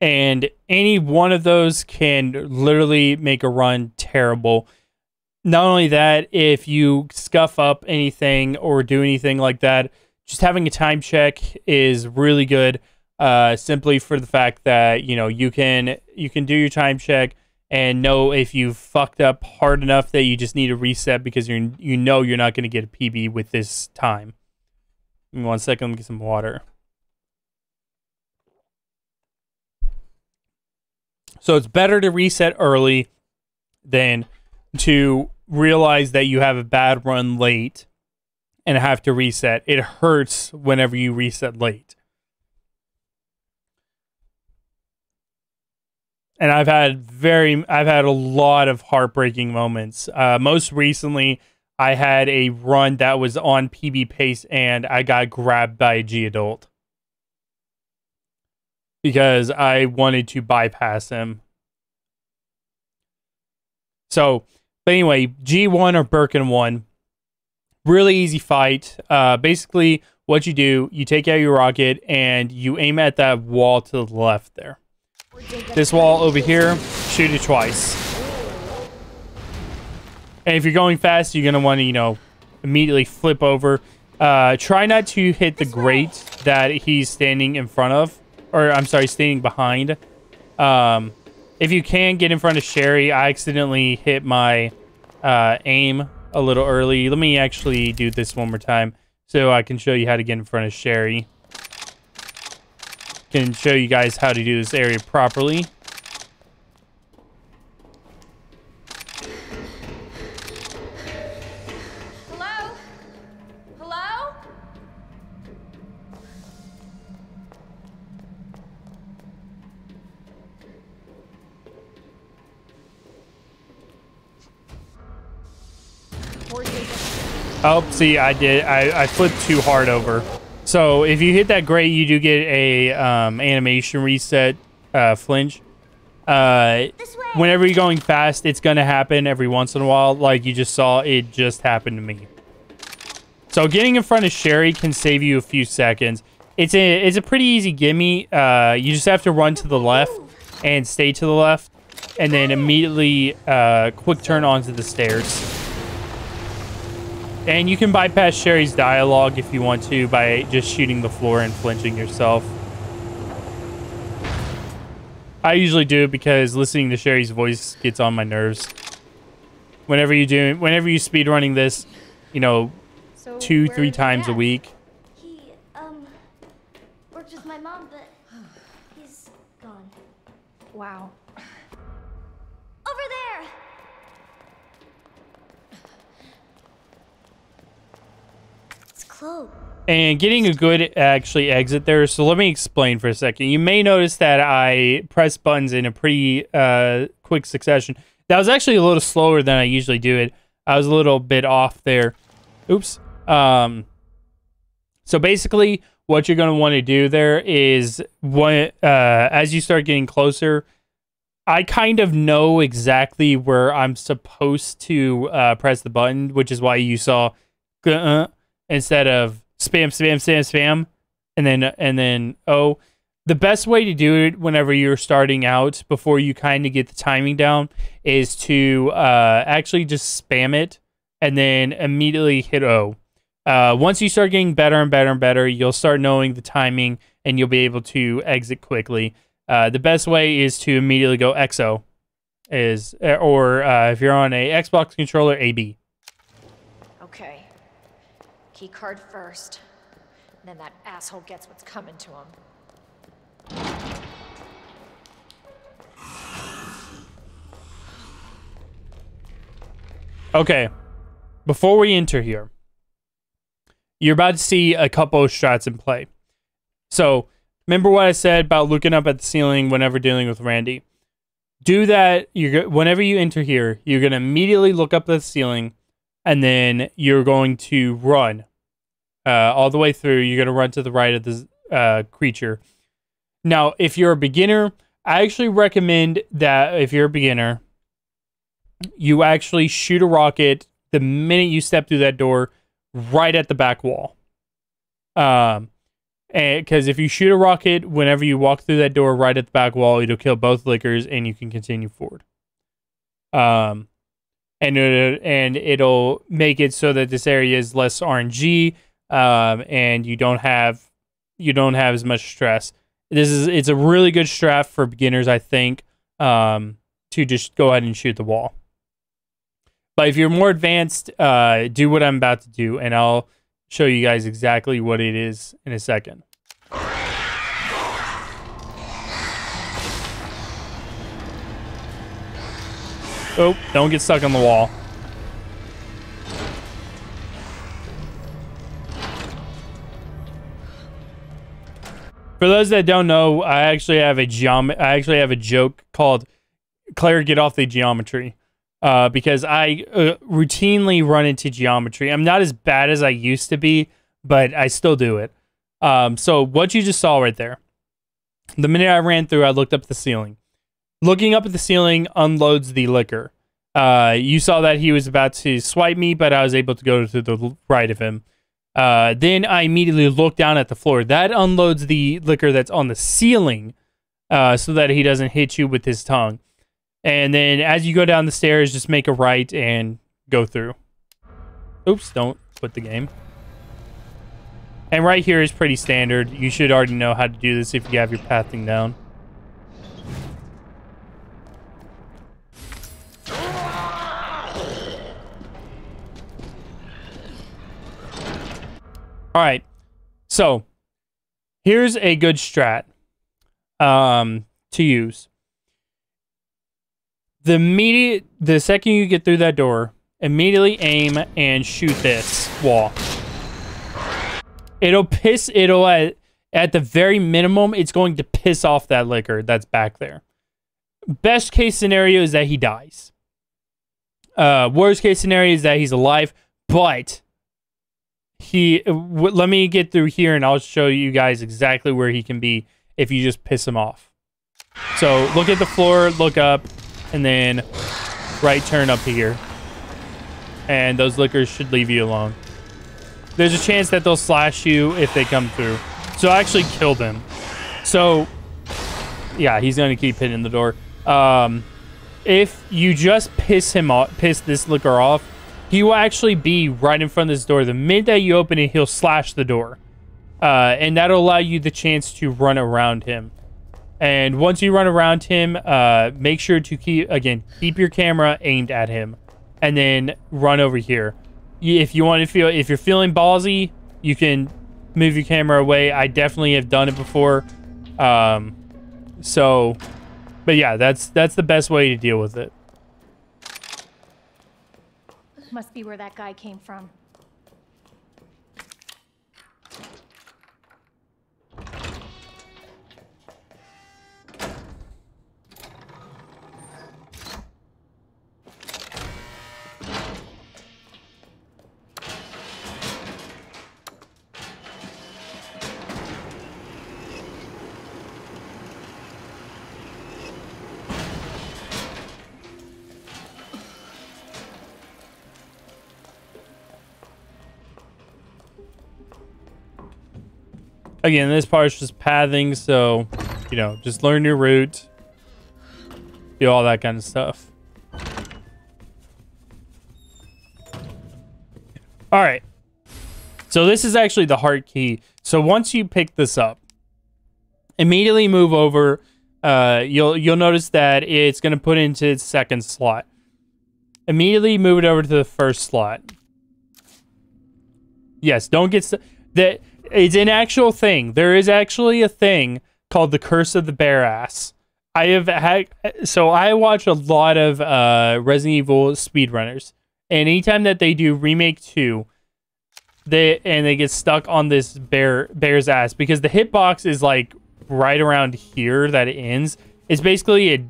A: And any one of those can literally make a run terrible. Not only that, if you scuff up anything or do anything like that, just having a time check is really good. Uh, simply for the fact that you know you can you can do your time check and know if you've fucked up hard enough that you just need a reset because you're you know you're not going to get a PB with this time. Give me one second, let me get some water. So it's better to reset early than to realize that you have a bad run late and have to reset. It hurts whenever you reset late. And I've had very, I've had a lot of heartbreaking moments. Uh, most recently, I had a run that was on PB pace and I got grabbed by a G adult because I wanted to bypass him. So, but anyway, G1 or Birkin 1, really easy fight. Uh, basically, what you do, you take out your rocket and you aim at that wall to the left there. This wall over here, shoot it twice. And if you're going fast, you're going to want to, you know, immediately flip over. Uh, try not to hit the grate that he's standing in front of or I'm sorry, standing behind. Um, if you can get in front of Sherry, I accidentally hit my uh, aim a little early. Let me actually do this one more time so I can show you how to get in front of Sherry. Can show you guys how to do this area properly. Oh, see, I did. I, I flipped too hard over. So if you hit that gray, you do get a um, animation reset uh, flinch. Uh, whenever you're going fast, it's gonna happen every once in a while. Like you just saw, it just happened to me. So getting in front of Sherry can save you a few seconds. It's a it's a pretty easy gimme. Uh, you just have to run to the left and stay to the left, and then immediately uh, quick turn onto the stairs. And you can bypass Sherry's dialogue if you want to by just shooting the floor and flinching yourself. I usually do it because listening to Sherry's voice gets on my nerves. Whenever you do, whenever you speed running this, you know,
B: So
A: two, three
B: is
A: times a week.
C: He, um, works with my mom, but he's gone.
B: Wow.
C: Over there! It's closed.
A: And getting a good actually exit there. So let me explain for a second. You may notice that I press buttons in a pretty uh, quick succession. That was actually a little slower than I usually do it. I was a little bit off there. Oops. Um, so basically, what you're going to want to do there is when uh, as you start getting closer, I kind of know exactly where I'm supposed to uh, press the button, which is why you saw uh, instead of spam, spam, spam, spam, and then and then oh, the best way to do it whenever you're starting out before you kind of get the timing down is to uh, actually just spam it and then immediately hit O. Uh, once you start getting better and better and better, you'll start knowing the timing and you'll be able to exit quickly. Uh, the best way is to immediately go XO, is or uh, if you're on a Xbox controller, AB.
D: Okay. Key card first. Then that asshole gets what's coming to him.
A: Okay, before we enter here, you're about to see a couple of strats in play. So, remember what I said about looking up at the ceiling whenever dealing with Randy? Do that. You're whenever you enter here, you're gonna immediately look up at the ceiling, and then you're going to run uh, all the way through. You're gonna run to the right of the uh, creature. Now, if you're a beginner, I actually recommend that if you're a beginner, you actually shoot a rocket the minute you step through that door right at the back wall. Um, because if you shoot a rocket whenever you walk through that door right at the back wall, it'll kill both lickers and you can continue forward. Um, and it, and it'll make it so that this area is less RNG, um, and you don't have you don't have as much stress. This is it's a really good strat for beginners, I think, um, to just go ahead and shoot the wall. But if you're more advanced, uh, do what I'm about to do, and I'll show you guys exactly what it is in a second. Oh, don't get stuck on the wall. For those that don't know, I actually have a geom- I actually have a joke called "Claire, get off the geometry," uh, because I uh, routinely run into geometry. I'm not as bad as I used to be, but I still do it. Um, so what you just saw right there, the minute I ran through, I looked up at the ceiling. Looking up at the ceiling unloads the licker. Uh, you saw that he was about to swipe me, but I was able to go to the right of him. Uh, then I immediately look down at the floor. That unloads the licker that's on the ceiling, uh, so that he doesn't hit you with his tongue. And then as you go down the stairs, just make a right and go through. Oops, don't quit the game. And right here is pretty standard. You should already know how to do this if you have your pathing down. All right. So, here's a good strat um, to use. The immediate, the second you get through that door, immediately aim and shoot this wall. It'll piss. It'll at at the very minimum, it's going to piss off that licker that's back there. Best case scenario is that he dies. Uh, worst case scenario is that he's alive. but he w- let me get through here and I'll show you guys exactly where he can be if you just piss him off. So look at the floor, look up, and then right turn up here. And those lickers should leave you alone. There's a chance that they'll slash you if they come through. So I actually killed him. So yeah, he's gonna keep hitting the door. Um, if you just piss him off, piss this licker off, he will actually be right in front of this door. The minute that you open it, he'll slash the door. Uh, and that'll allow you the chance to run around him. And once you run around him, uh, make sure to keep, again, keep your camera aimed at him. And then run over here. If you want to feel, if you're feeling ballsy, you can move your camera away. I definitely have done it before. Um, so, but yeah, that's that's the best way to deal with it.
B: Must be where that guy came from.
A: Again, this part's just pathing, so, you know, just learn your route. Do all that kind of stuff. All right. So this is actually the heart key. So once you pick this up, immediately move over. Uh, you'll you'll notice that it's going to put into its second slot. Immediately move it over to the first slot. Yes, don't get that. It's an actual thing. There is actually a thing called the Curse of the Bear Ass. I have had so I watch a lot of uh, Resident Evil speedrunners, and anytime that they do remake two, they and they get stuck on this bear bear's ass because the hitbox is like right around here that it ends. It's basically a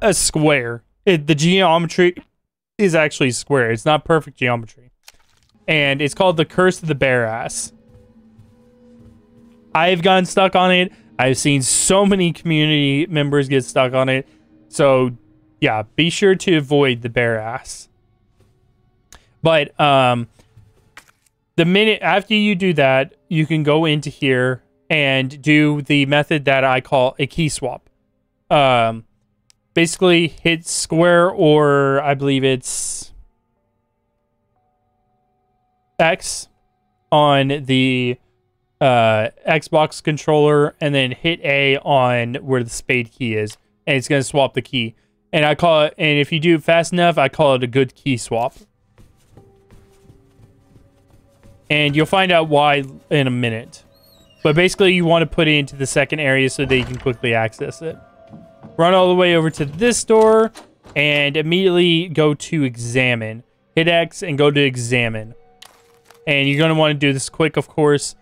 A: a square. It, the geometry is actually square. It's not perfect geometry, and it's called the Curse of the Bear Ass. I've gotten stuck on it. I've seen so many community members get stuck on it. So, yeah, be sure to avoid the bear ass. But um the minute after you do that, you can go into here and do the method that I call a key swap. Um basically hit square or I believe it's X on the uh, Xbox controller and then hit A on where the spade key is, and it's gonna swap the key. And I call it, and if you do fast enough, I call it a good key swap. And you'll find out why in a minute. But basically, you want to put it into the second area so that you can quickly access it. Run all the way over to this door and immediately go to examine. Hit X and go to examine. And you're going to want to do this quick, of course.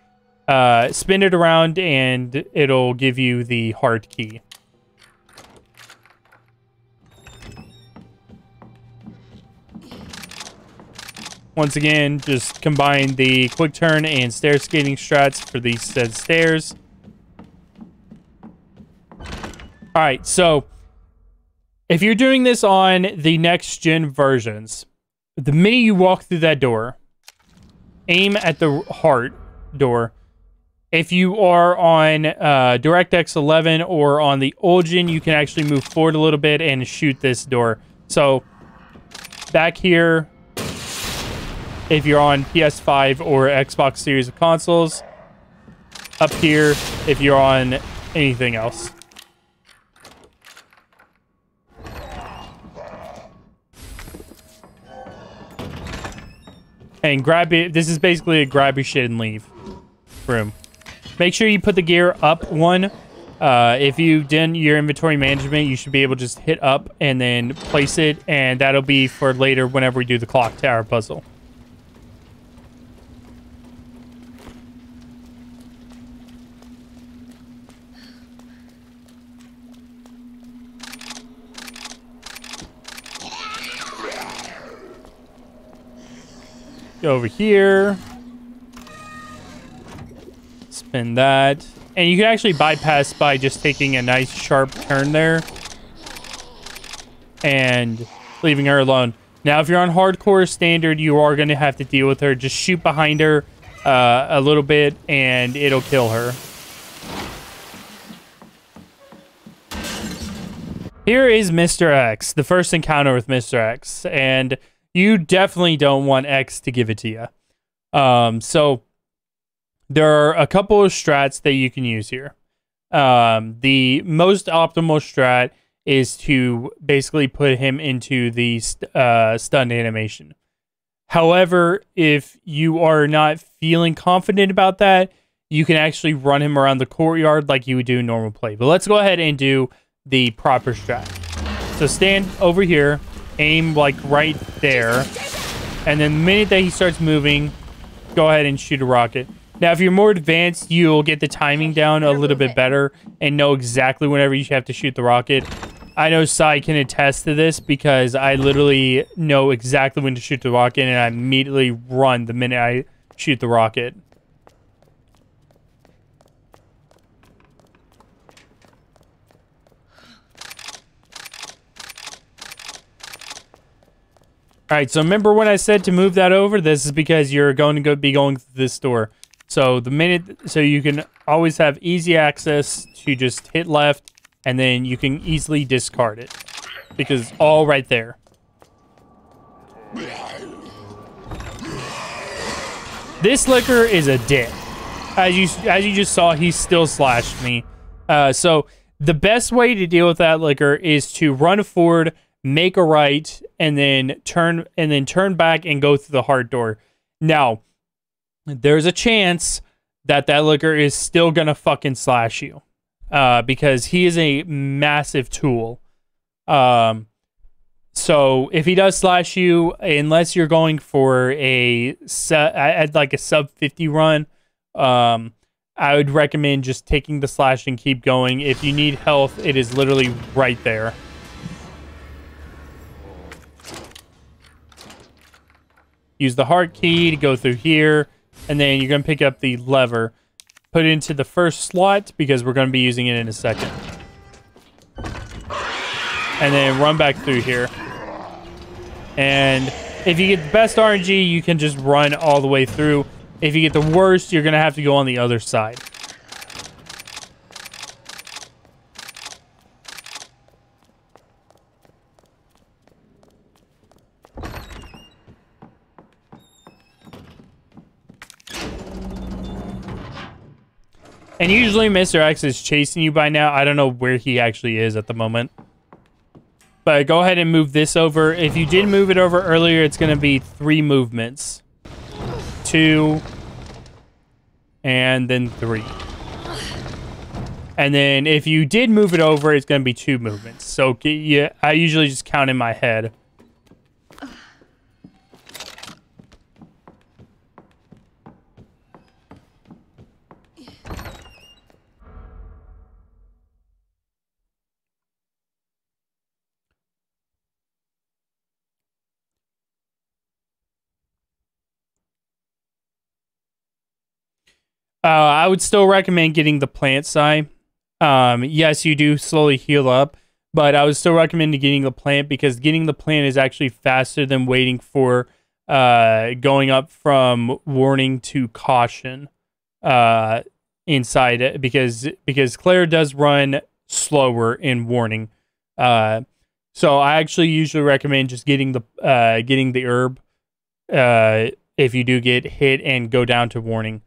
A: Uh, spin it around and it'll give you the heart key. Once again, just combine the quick turn and stair skating strats for these said stairs. All right, so if you're doing this on the next gen versions, the minute you walk through that door, aim at the heart door. If you are on uh, DirectX 11 or on the old gen, you can actually move forward a little bit and shoot this door. So back here, if you're on PS5 or Xbox Series of consoles. Up here, if you're on anything else. And grab it. This is basically a grab your shit and leave room. Make sure you put the gear up one. Uh, if you did your inventory management, you should be able to just hit up and then place it, and that'll be for later whenever we do the clock tower puzzle. Over here. That. And you can actually bypass by just taking a nice sharp turn there. And leaving her alone. Now, if you're on hardcore standard, you are going to have to deal with her. Just shoot behind her uh, a little bit, and it'll kill her. Here is Mr. X, the first encounter with Mr. X, and you definitely don't want X to give it to you. Um, so there are a couple of strats that you can use here. Um, the most optimal strat is to basically put him into the uh, stun animation. However, if you are not feeling confident about that, you can actually run him around the courtyard like you would do normal play. But let's go ahead and do the proper strat. So stand over here, aim like right there, and then the minute that he starts moving, go ahead and shoot a rocket. Now, if you're more advanced, you'll get the timing down a little bit better and know exactly whenever you have to shoot the rocket. I know Sai can attest to this because I literally know exactly when to shoot the rocket and I immediately run the minute I shoot the rocket. All right, so remember when I said to move that over? This is because you're going to go be going to this door. So the minute, so you can always have easy access to just hit left, and then you can easily discard it because all right there. This licker is a dick. As you as you just saw, he still slashed me. Uh, so the best way to deal with that licker is to run forward make a right, and then turn and then turn back and go through the hard door. Now, there's a chance that that licker is still gonna fucking slash you, uh, because he is a massive tool. Um, so if he does slash you, unless you're going for a at like a sub fifty run, um, I would recommend just taking the slash and keep going. If you need health, it is literally right there. use the heart key to go through here, and then you're going to pick up the lever. Put it into the first slot because we're going to be using it in a second. And then run back through here. And if you get the best RNG, you can just run all the way through. If you get the worst, you're going to have to go on the other side. And usually Mr. X is chasing you by now. I don't know where he actually is at the moment. But go ahead and move this over. If you did move it over earlier, it's going to be three movements. Two. And then three. And then if you did move it over, it's going to be two movements. So yeah, I usually just count in my head. Uh, I would still recommend getting the plant Sai. Um, yes, you do slowly heal up, but I would still recommend getting the plant because getting the plant is actually faster than waiting for uh, going up from warning to caution uh, inside it because because Claire does run slower in warning. Uh, so I actually usually recommend just getting the uh, getting the herb uh, if you do get hit and go down to warning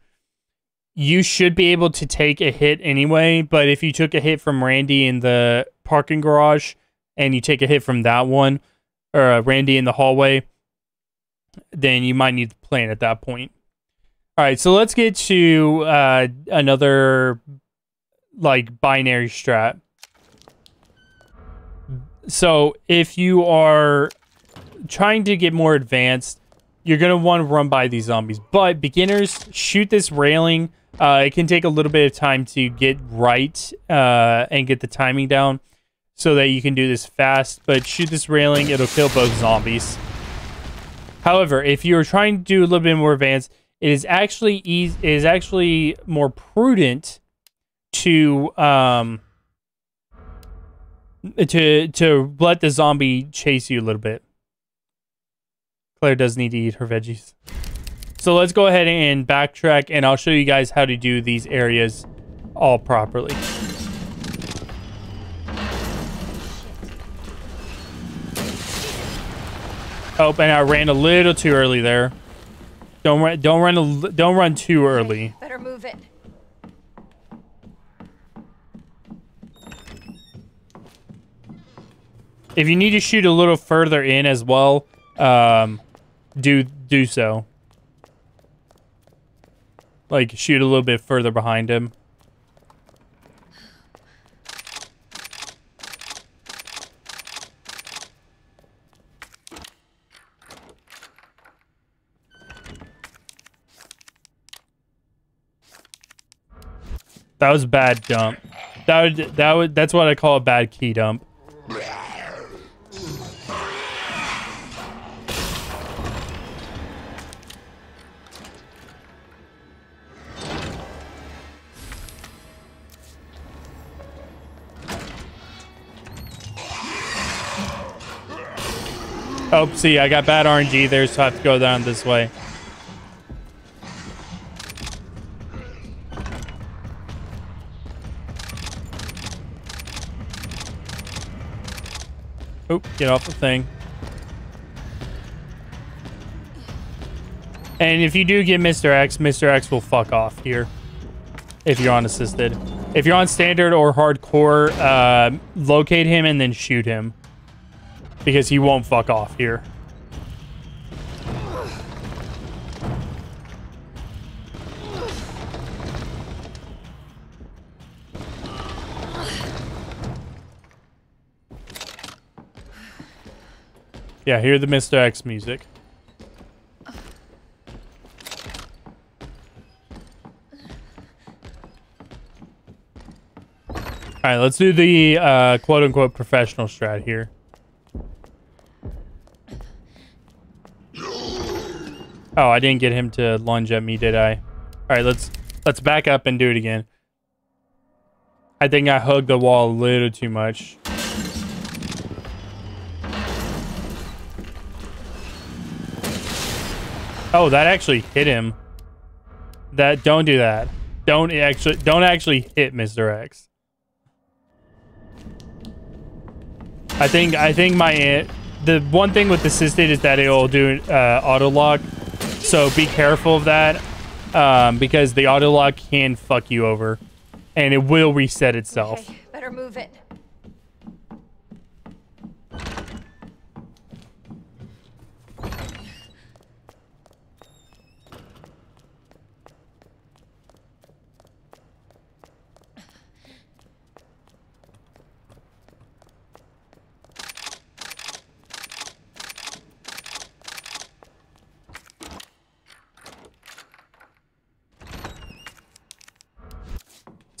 A: you should be able to take a hit anyway, but if you took a hit from Randy in the parking garage and you take a hit from that one, or uh, Randy in the hallway, then you might need the plan at that point. All right, so let's get to uh, another like binary strat. So if you are trying to get more advanced, you're going to want to run by these zombies. But beginners, shoot this railing uh, it can take a little bit of time to get right uh, and get the timing down so that you can do this fast. But shoot this railing, it'll kill both zombies. However, if you're trying to do a little bit more advanced, it is actually easy. It is actually more prudent to um to to let the zombie chase you a little bit. Claire does need to eat her veggies. So let's go ahead and backtrack, and I'll show you guys how to do these areas all properly. Oh, and I ran a little too early there. Don't run, don't run, a, don't run too early.
D: Better move it.
A: If you need to shoot a little further in as well, um, do do so. Like shoot a little bit further behind him. That was a bad dump. That would that would that's what I call a bad key dump. Oh, see, I got bad RNG there, so I have to go down this way. Oop, get off the thing. And if you do get Mr. X, Mr. X will fuck off here. If you're on assisted. If you're on standard or hardcore, uh, locate him and then shoot him. Because he won't fuck off here. Yeah, hear the Mr. X music. All right, let's do the uh, quote-unquote professional strat here. Oh, I didn't get him to lunge at me, did I? All right, let's let's back up and do it again. I think I hugged the wall a little too much. Oh, that actually hit him. That don't do that. Don't actually don't actually hit Mr. X. I think I think my the one thing with assisted is that it'll do uh, auto lock, so be careful of that um, because the auto lock can fuck you over, and it will reset itself.
D: Okay, better move it.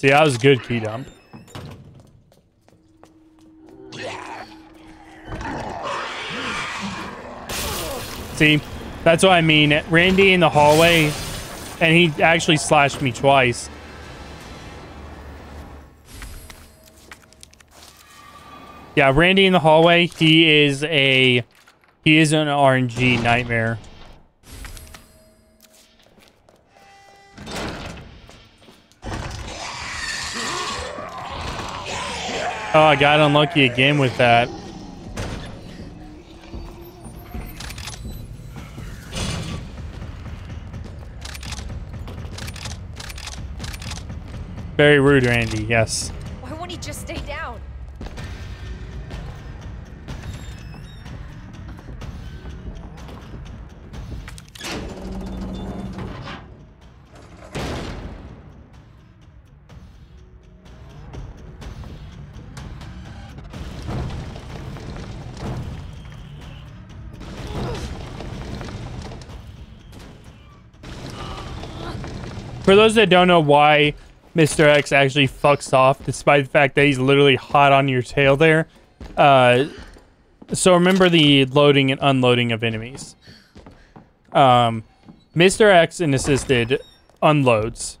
A: See, that was a good key dump. See, that's what I mean. Randy in the hallway, and he actually slashed me twice. Yeah, Randy in the hallway, he is a, he is an RNG nightmare. Oh, I got unlucky again with that. Very rude, Randy. Yes. For those that don't know why Mr. X actually fucks off, despite the fact that he's literally hot on your tail there. Uh, so remember the loading and unloading of enemies. Um, Mr. X and assisted unloads.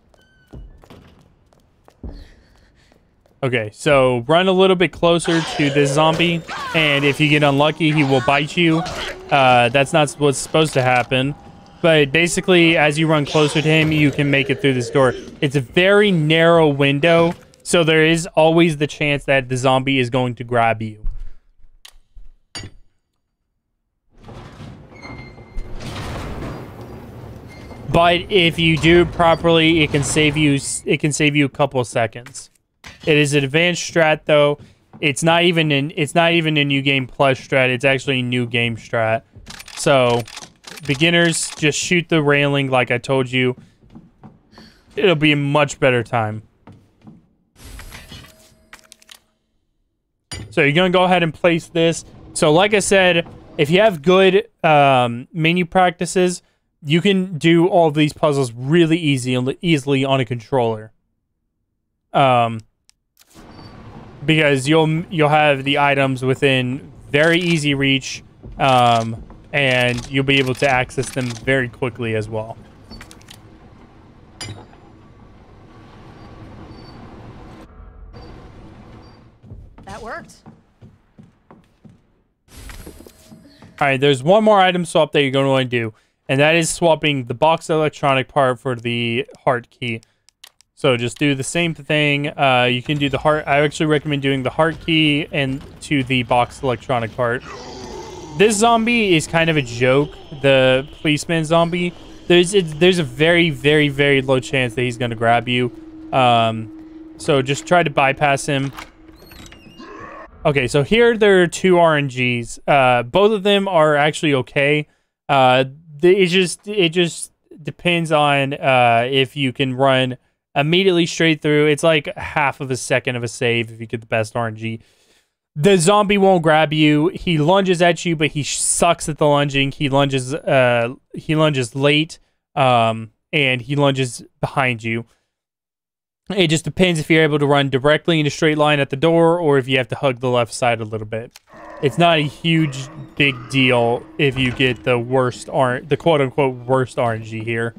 A: Okay, so run a little bit closer to this zombie, and if you get unlucky, he will bite you. Uh, that's not what's supposed to happen. But basically, as you run closer to him, you can make it through this door. It's a very narrow window, so there is always the chance that the zombie is going to grab you. But if you do it properly, it can save you. It can save you a couple seconds. It is an advanced strat, though. It's not even in. It's not even a new game plus strat. It's actually a new game strat. So, beginners just shoot the railing like I told you. It'll be a much better time. So you're gonna go ahead and place this. So like I said, if you have good um, menu practices, you can do all these puzzles really easy easily on a controller. Um, because you'll you'll have the items within very easy reach, um, and you'll be able to access them very quickly as well.
D: That worked.
A: All right, there's one more item swap that you're going to want to do, and that is swapping the box electronic part for the heart key. So just do the same thing. Uh, you can do the heart. I actually recommend doing the heart key and to the box electronic part. This zombie is kind of a joke. The policeman zombie. There's there's a very very very low chance that he's to grab you. Um, so just try to bypass him. Okay, so here there are two RNGs. Uh, both of them are actually okay. Uh, it just it just depends on uh, if you can run immediately straight through. It's like half of a second of a save if you get the best RNG. The zombie won't grab you. He lunges at you, but he sucks at the lunging. He lunges uh he lunges late um and he lunges behind you. It just depends if you're able to run directly in a straight line at the door or if you have to hug the left side a little bit. It's not a huge big deal if you get the worst R the quote unquote worst RNG here.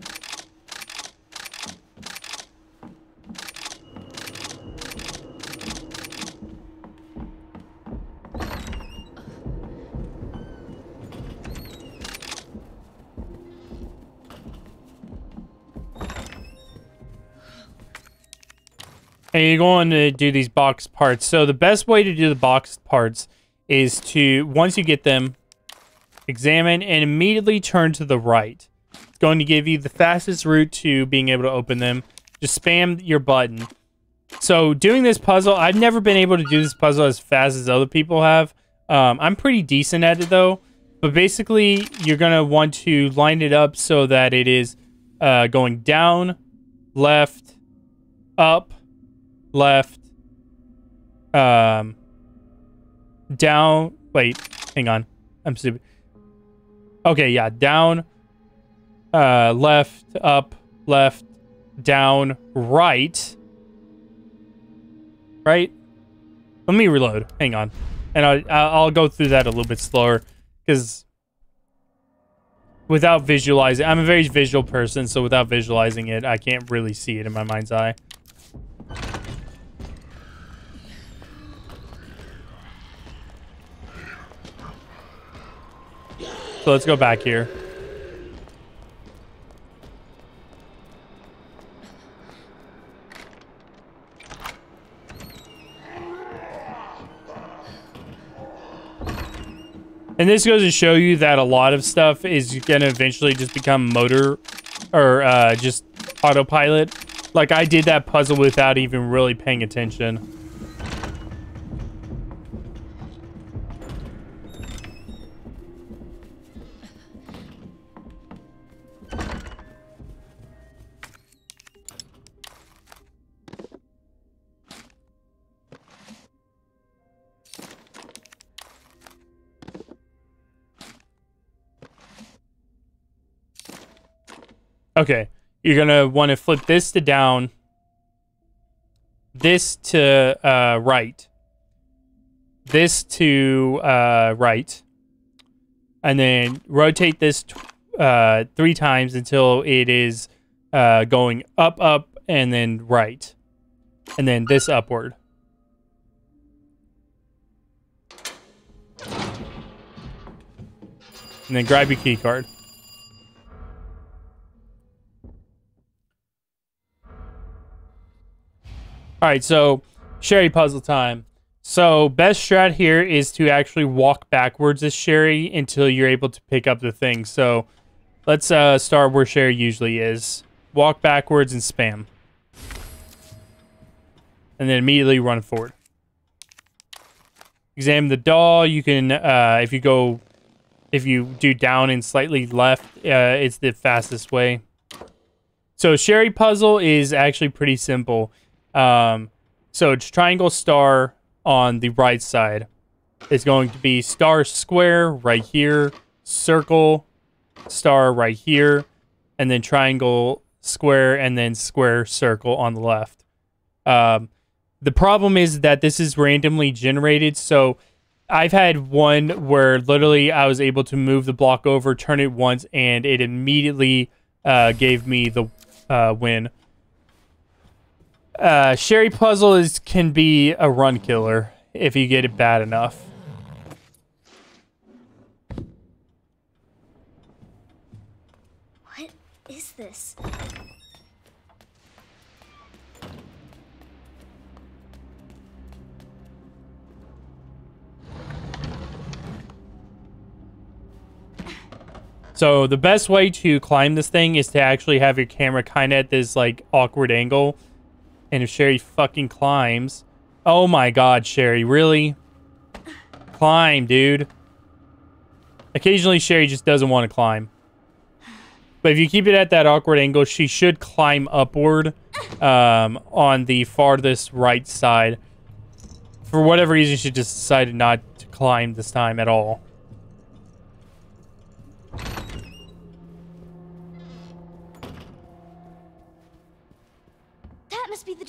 A: And you're going to do these box parts. So the best way to do the box parts is to, once you get them, examine and immediately turn to the right. It's going to give you the fastest route to being able to open them. Just spam your button. So doing this puzzle, I've never been able to do this puzzle as fast as other people have. Um, I'm pretty decent at it though. But basically, you're going to want to line it up so that it is uh, going down, left, up, left, um, down. Wait, hang on. I'm stupid. Okay, yeah, down, uh, left, up, left, down, right. Right? Let me reload. Hang on. And I, I'll go through that a little bit slower because without visualizing, I'm a very visual person, so without visualizing it, I can't really see it in my mind's eye. So let's go back here. And this goes to show you that a lot of stuff is going to eventually just become motor or uh, just autopilot. Like I did that puzzle without even really paying attention. Okay. You're going to want to flip this to down, this to uh, right, this to uh, right, and then rotate this uh, three times until it is uh, going up, up, and then right, and then this upward. And then grab your key card. All right, so Sherry puzzle time. So best strat here is to actually walk backwards as Sherry until you're able to pick up the thing. So let's uh, start where Sherry usually is. Walk backwards and spam. And then immediately run forward. Examine the doll. You can, uh, if you go, if you do down and slightly left, uh, it's the fastest way. So Sherry puzzle is actually pretty simple. Um, so triangle star on the right side. It's going to be star square right here, circle star right here, and then triangle square and then square circle on the left. Um, the problem is that this is randomly generated, so I've had one where literally I was able to move the block over, turn it once, and it immediately uh, gave me the uh, win. Uh, Sherry Puzzle is can be a run killer if you get it bad enough.
C: What is this?
A: So the best way to climb this thing is to actually have your camera kind of at this like awkward angle. And if Sherry fucking climbs, oh my god, Sherry, really? Climb, dude. Occasionally Sherry just doesn't want to climb. But if you keep it at that awkward angle, she should climb upward um, on the farthest right side. For whatever reason, she just decided not to climb this time at all.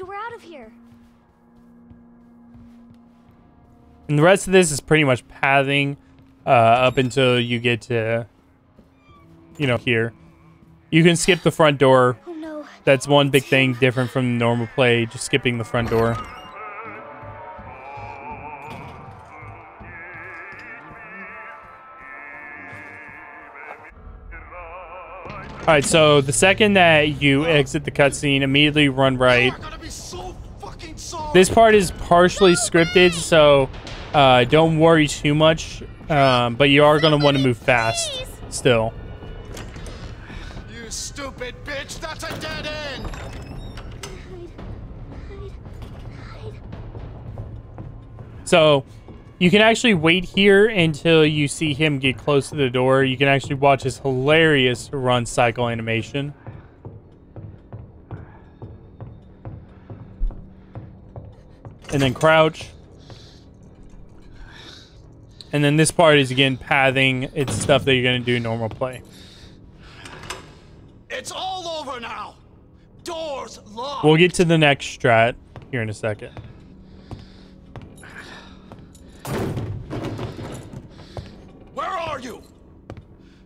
C: Be out of here.
A: And the rest of this is pretty much pathing uh, up until you get to, you know, here. You can skip the front door.
C: Oh no.
A: That's one big thing different from normal play, just skipping the front door. Alright, so the second that you exit the cutscene, immediately run right. This part is partially scripted, so uh, don't worry too much. Um, but you are going to want to move fast still.
E: You stupid bitch, that's a dead end!
A: So you can actually wait here until you see him get close to the door. You can actually watch his hilarious run cycle animation. And then crouch. And then this part is again pathing. It's stuff that you're going to do normal play.
E: It's all over now! Doors locked!
A: We'll get to the next strat here in a second.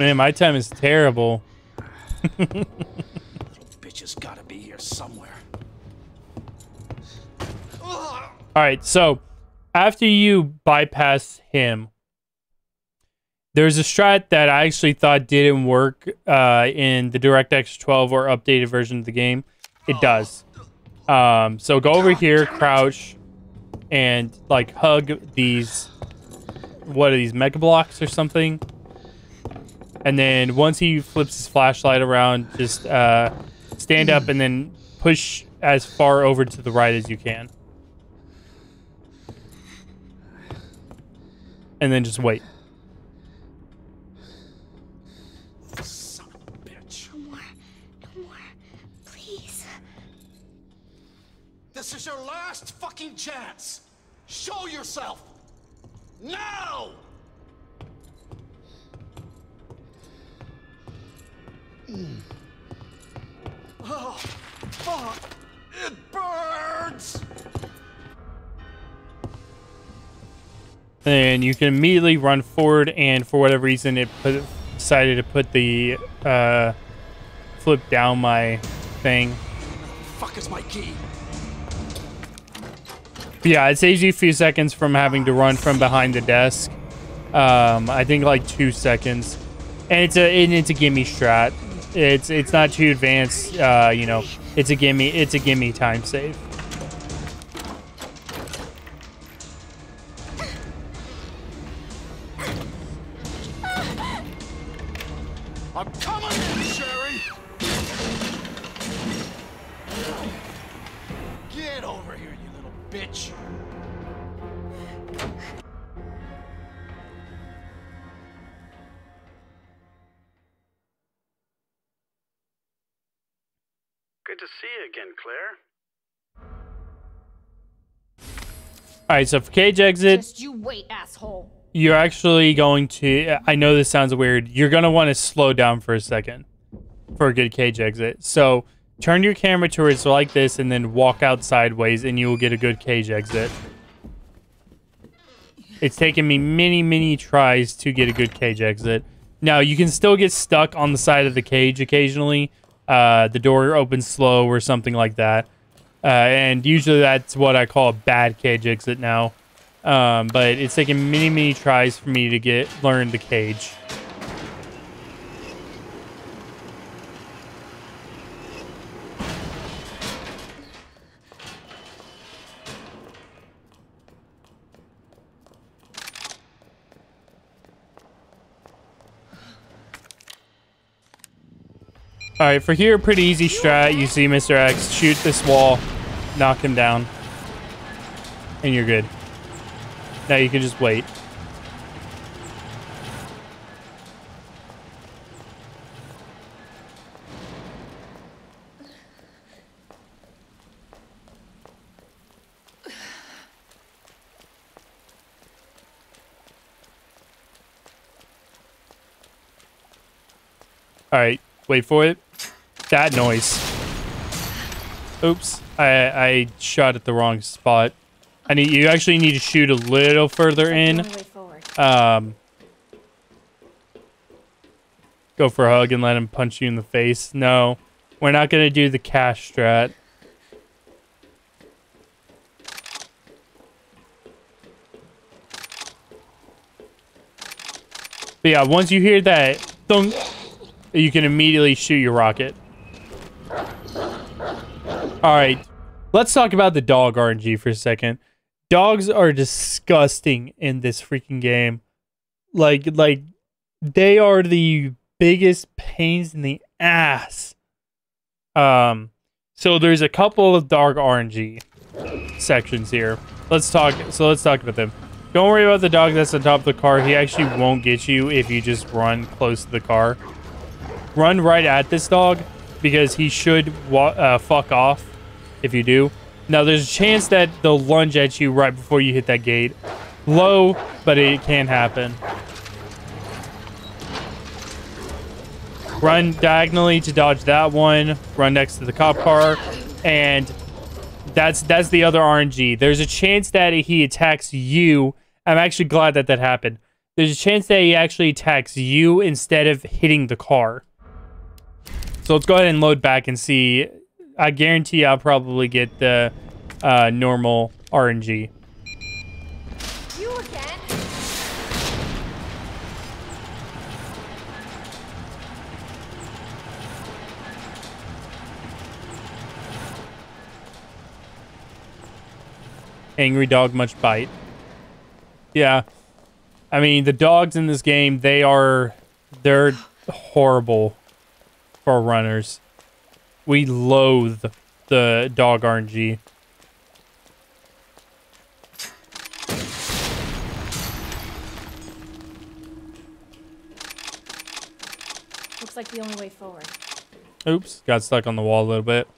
A: Man, my time is terrible.
E: Bitches gotta be here somewhere.
A: All right, so after you bypass him, there's a strat that I actually thought didn't work uh, in the DirectX 12 or updated version of the game. It does. Um, so go over here, crouch, and like hug these. What are these mega blocks or something? And then once he flips his flashlight around, just uh, stand up and then push as far over to the right as you can. And then just wait.
E: Son of a bitch.
F: No more. No more. Please.
E: This is your last fucking chance. Show yourself. Now! Oh, fuck! It burns!
A: And you can immediately run forward, and for whatever reason, it put, decided to put the uh, flip down my thing.
E: Fuck is my key?
A: Yeah, it saves you a few seconds from having to run from behind the desk. Um, I think like two seconds, and it's a and it's a gimme strat. It's it's not too advanced. Uh, you know, it's a gimme. It's a gimme time save. All right, so for cage exit,
D: Just you wait, asshole.
A: you're actually going to. I know this sounds weird. You're gonna want to slow down for a second for a good cage exit. So turn your camera towards like this, and then walk out sideways, and you will get a good cage exit. It's taken me many, many tries to get a good cage exit. Now you can still get stuck on the side of the cage occasionally. Uh, the door opens slow or something like that. Uh, and usually that's what I call a bad cage exit now. Um, but it's taken many, many tries for me to get learn the cage. All right, for here, pretty easy strat. You see Mr. X shoot this wall, knock him down, and you're good. Now you can just wait. All right, wait for it. That noise. Oops, I I shot at the wrong spot. I need you actually need to shoot a little further in.
D: only way forward.
A: Um, go for a hug and let him punch you in the face. No, we're not gonna do the cash strat. But yeah, once you hear that thunk, you can immediately shoot your rocket. All right, let's talk about the dog RNG for a second. Dogs are disgusting in this freaking game. Like, like they are the biggest pains in the ass. Um, so there's a couple of dog RNG sections here. Let's talk. So let's talk about them. Don't worry about the dog that's on top of the car. He actually won't get you if you just run close to the car. Run right at this dog because he should uh, fuck off if you do. Now, there's a chance that they'll lunge at you right before you hit that gate. Low, but it can happen. Run diagonally to dodge that one. Run next to the cop car, and that's that's the other RNG. There's a chance that he attacks you. I'm actually glad that that happened. There's a chance that he actually attacks you instead of hitting the car. So let's go ahead and load back and see. I guarantee I'll probably get the uh, normal RNG.
D: You again?
A: Angry dog much bite. Yeah. I mean, the dogs in this game, they are they're horrible for runners. We loathe the dog RNG.
B: Looks like the only way forward.
A: Oops, got stuck on the wall a little bit.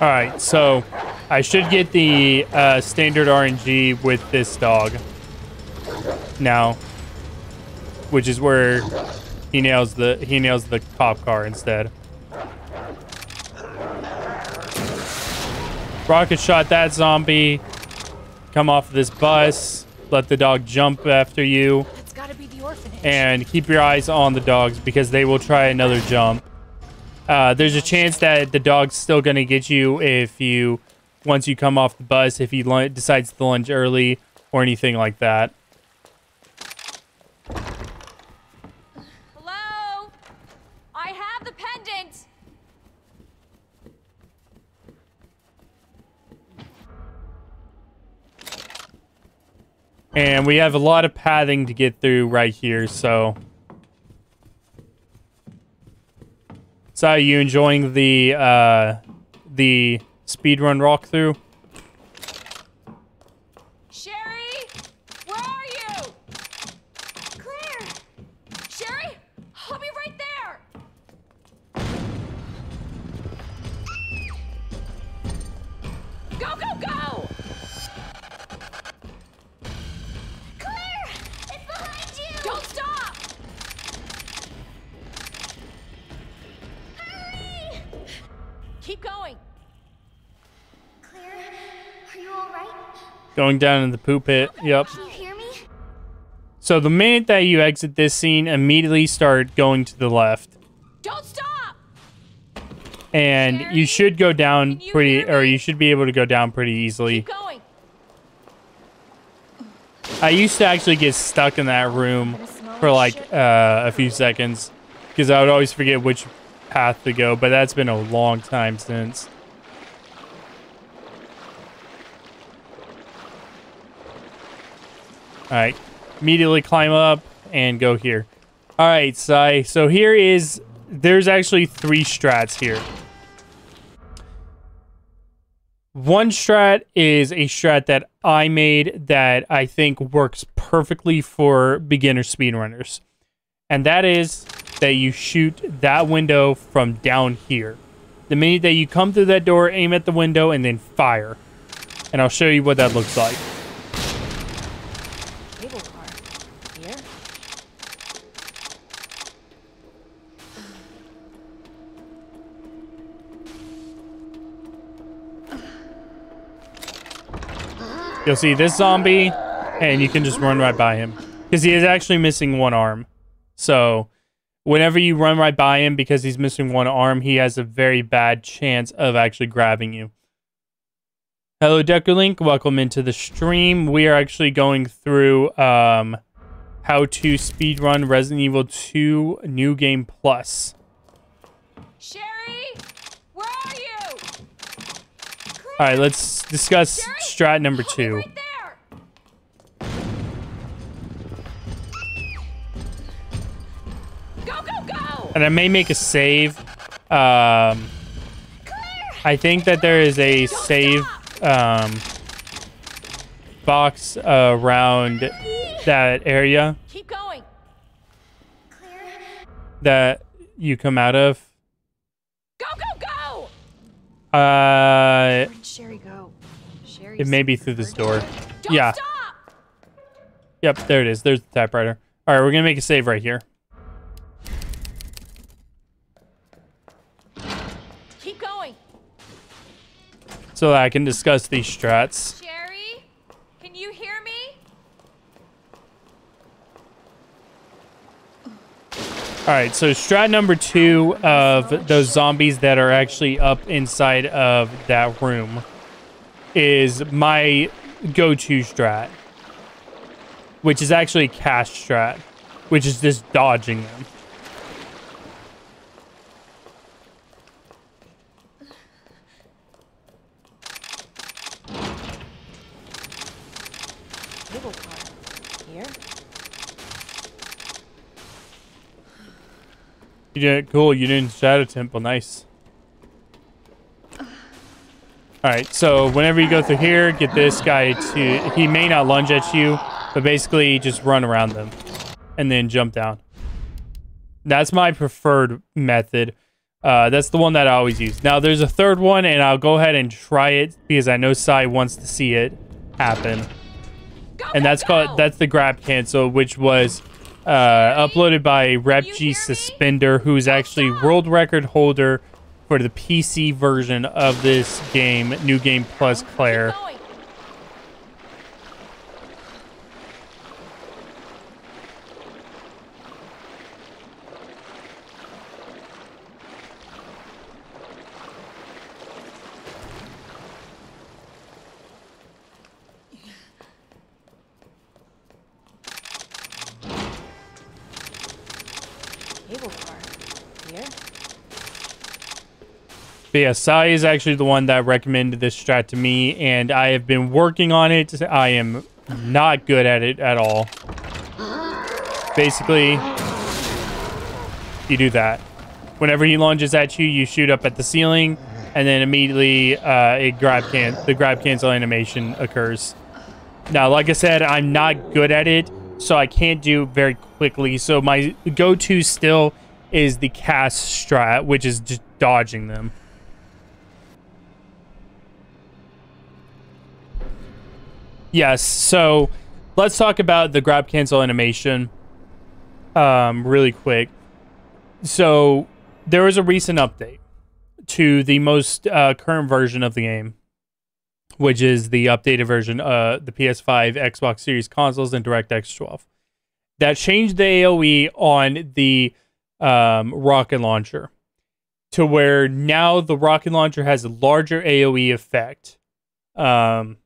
A: All right, so I should get the uh, standard RNG with this dog now, which is where he nails the he nails the cop car instead. Rocket shot that zombie. Come off of this bus. Let the dog jump after you,
D: That's gotta be the orphanage.
A: and keep your eyes on the dogs because they will try another jump. Uh, there's a chance that the dog's still gonna get you if you once you come off the bus if he decides to lunge early or anything like that.
D: Hello? I have the pendant!
A: And we have a lot of pathing to get through right here, so. So, are you enjoying the uh, the speedrun walkthrough?
D: Going
A: down in the poop pit. Yep.
C: Can you hear me?
A: So the minute that you exit this scene, immediately start going to the left,
D: Don't stop!
A: and you should go down
D: you
A: pretty, or you should be able to go down pretty easily.
D: Keep going.
A: I used to actually get stuck in that room for like uh, a few seconds because I would always forget which path to go, but that's been a long time since. All right, immediately climb up and go here. All right, Sai. So here is there's actually three strats here. One strat is a strat that I made that I think works perfectly for beginner speedrunners. And that is that you shoot that window from down here. The minute that you come through that door, aim at the window, and then fire. And I'll show you what that looks like.
D: Cable car. Here?
A: You'll see this zombie, and you can just run right by him. Because he is actually missing one arm. So, whenever you run right by him because he's missing one arm, he has a very bad chance of actually grabbing you. Hello, Deckerlink. Welcome into the stream. We are actually going through um, how to speedrun Resident Evil 2 New Game Plus.
D: Sherry? Where are you?
A: All right, let's discuss strat number two.
D: right. Go, go, go!
A: and I may make a save. Um, I think that there is a save um, box around that area
D: Keep going.
A: That you come out of.
D: Go, go, go!
A: Uh, it may be through this door.
D: Don't
A: Yeah.
D: stop!
A: Yep, there it is. There's the typewriter. All right, we're gonna make a save right here.
D: Keep going.
A: so that I can discuss these strats.
D: Sherry? Can you hear me?
A: All right, so strat number two of those zombies that are actually up inside of that room is my go-to strat, which is actually CAS strat, which is just dodging them. You did cool. You didn't shadow temple. Nice. All right. So whenever you go through here, get this guy to. He may not lunge at you, but basically just run around them, and then jump down. That's my preferred method. Uh, that's the one that I always use. Now there's a third one, and I'll go ahead and try it because I know Sai wants to see it happen. and that's called that's the grab cancel, which was uh, uploaded by RepG Suspender, who's actually world record holder for the PC version of this game, New Game Plus Claire.
B: Going.
D: Cable car. Here?
A: Sai is actually the one that recommended this strat to me, and I have been working on it. I am not good at it at all. Basically, you do that. Whenever he lunges at you, you shoot up at the ceiling, and then immediately uh, a grab can the grab cancel animation occurs. Now, like I said, I'm not good at it, so I can't do very quickly. So my go-to still is the CAS strat, which is just dodging them. Yes, so let's talk about the grab cancel animation um, really quick. So there was a recent update to the most uh, current version of the game, which is the updated version, uh, the PS5, Xbox Series consoles, and DirectX 12. That changed the AOE on the um, rocket launcher to where now the rocket launcher has a larger AOE effect. Um,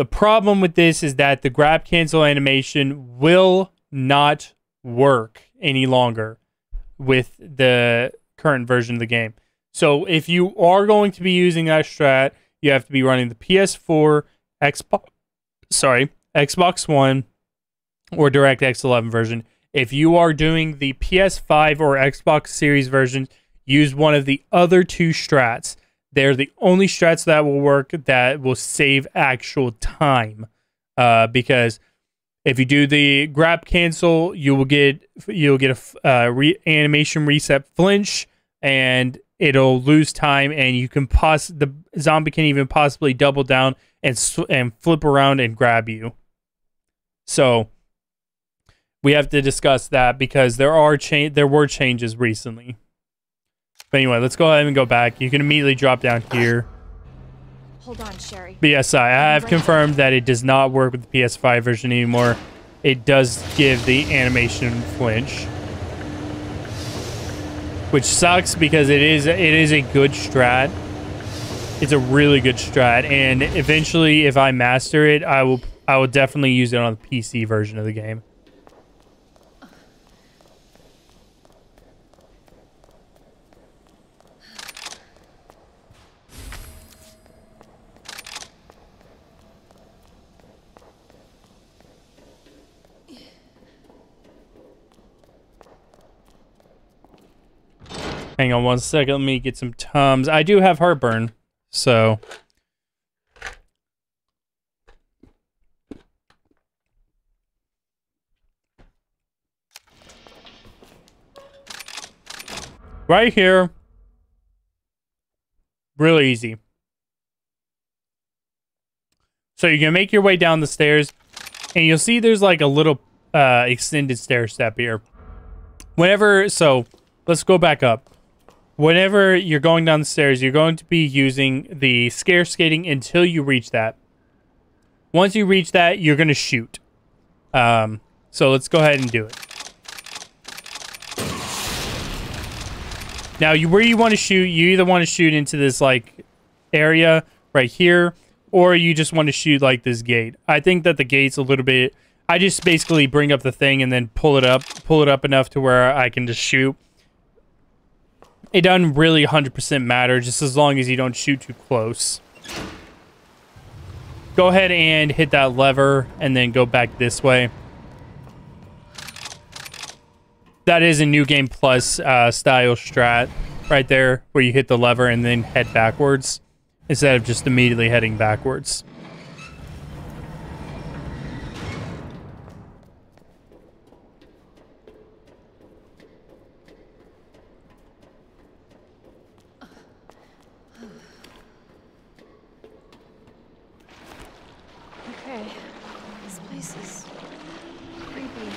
A: the problem with this is that the grab cancel animation will not work any longer with the current version of the game. So if you are going to be using that strat, you have to be running the PS4, Xbox, sorry, Xbox One, or DirectX 11 version. If you are doing the PS5 or Xbox Series version, use one of the other two strats. They're the only strats that will work that will save actual time. Uh, because if you do the grab cancel, you will get you'll get a uh, re- animation reset flinch, and it'll lose time, and you can poss the zombie can even possibly double down and and flip around and grab you. So we have to discuss that because there are cha- there were changes recently. But anyway, let's go ahead and go back. You can immediately drop down here.
D: Hold on, Sherry.
A: But yes, I have confirmed that it does not work with the PS5 version anymore. It does give the animation flinch. Which sucks because it is it is a good strat. It's a really good strat and eventually if I master it, I will I will definitely use it on the PC version of the game. Hang on one second. Let me get some Tums. I do have heartburn, so. Right here. Really easy. So you're gonna make your way down the stairs, and you'll see there's like a little uh, extended stair step here. Whenever, so let's go back up whenever you're going down the stairs, you're going to be using the stair skating until you reach that. Once you reach that, you're going to shoot. Um, so let's go ahead and do it. Now, you where you want to shoot, you either want to shoot into this like area right here, or you just want to shoot like this gate. I think that the gate's a little bit. I just basically bring up the thing and then pull it up, pull it up enough to where I can just shoot it doesn't really 100% matter just as long as you don't shoot too close. Go ahead and hit that lever and then go back this way. That is a new game plus uh, style strat right there, where you hit the lever and then head backwards instead of just immediately heading backwards.
D: Okay. This place is creepy.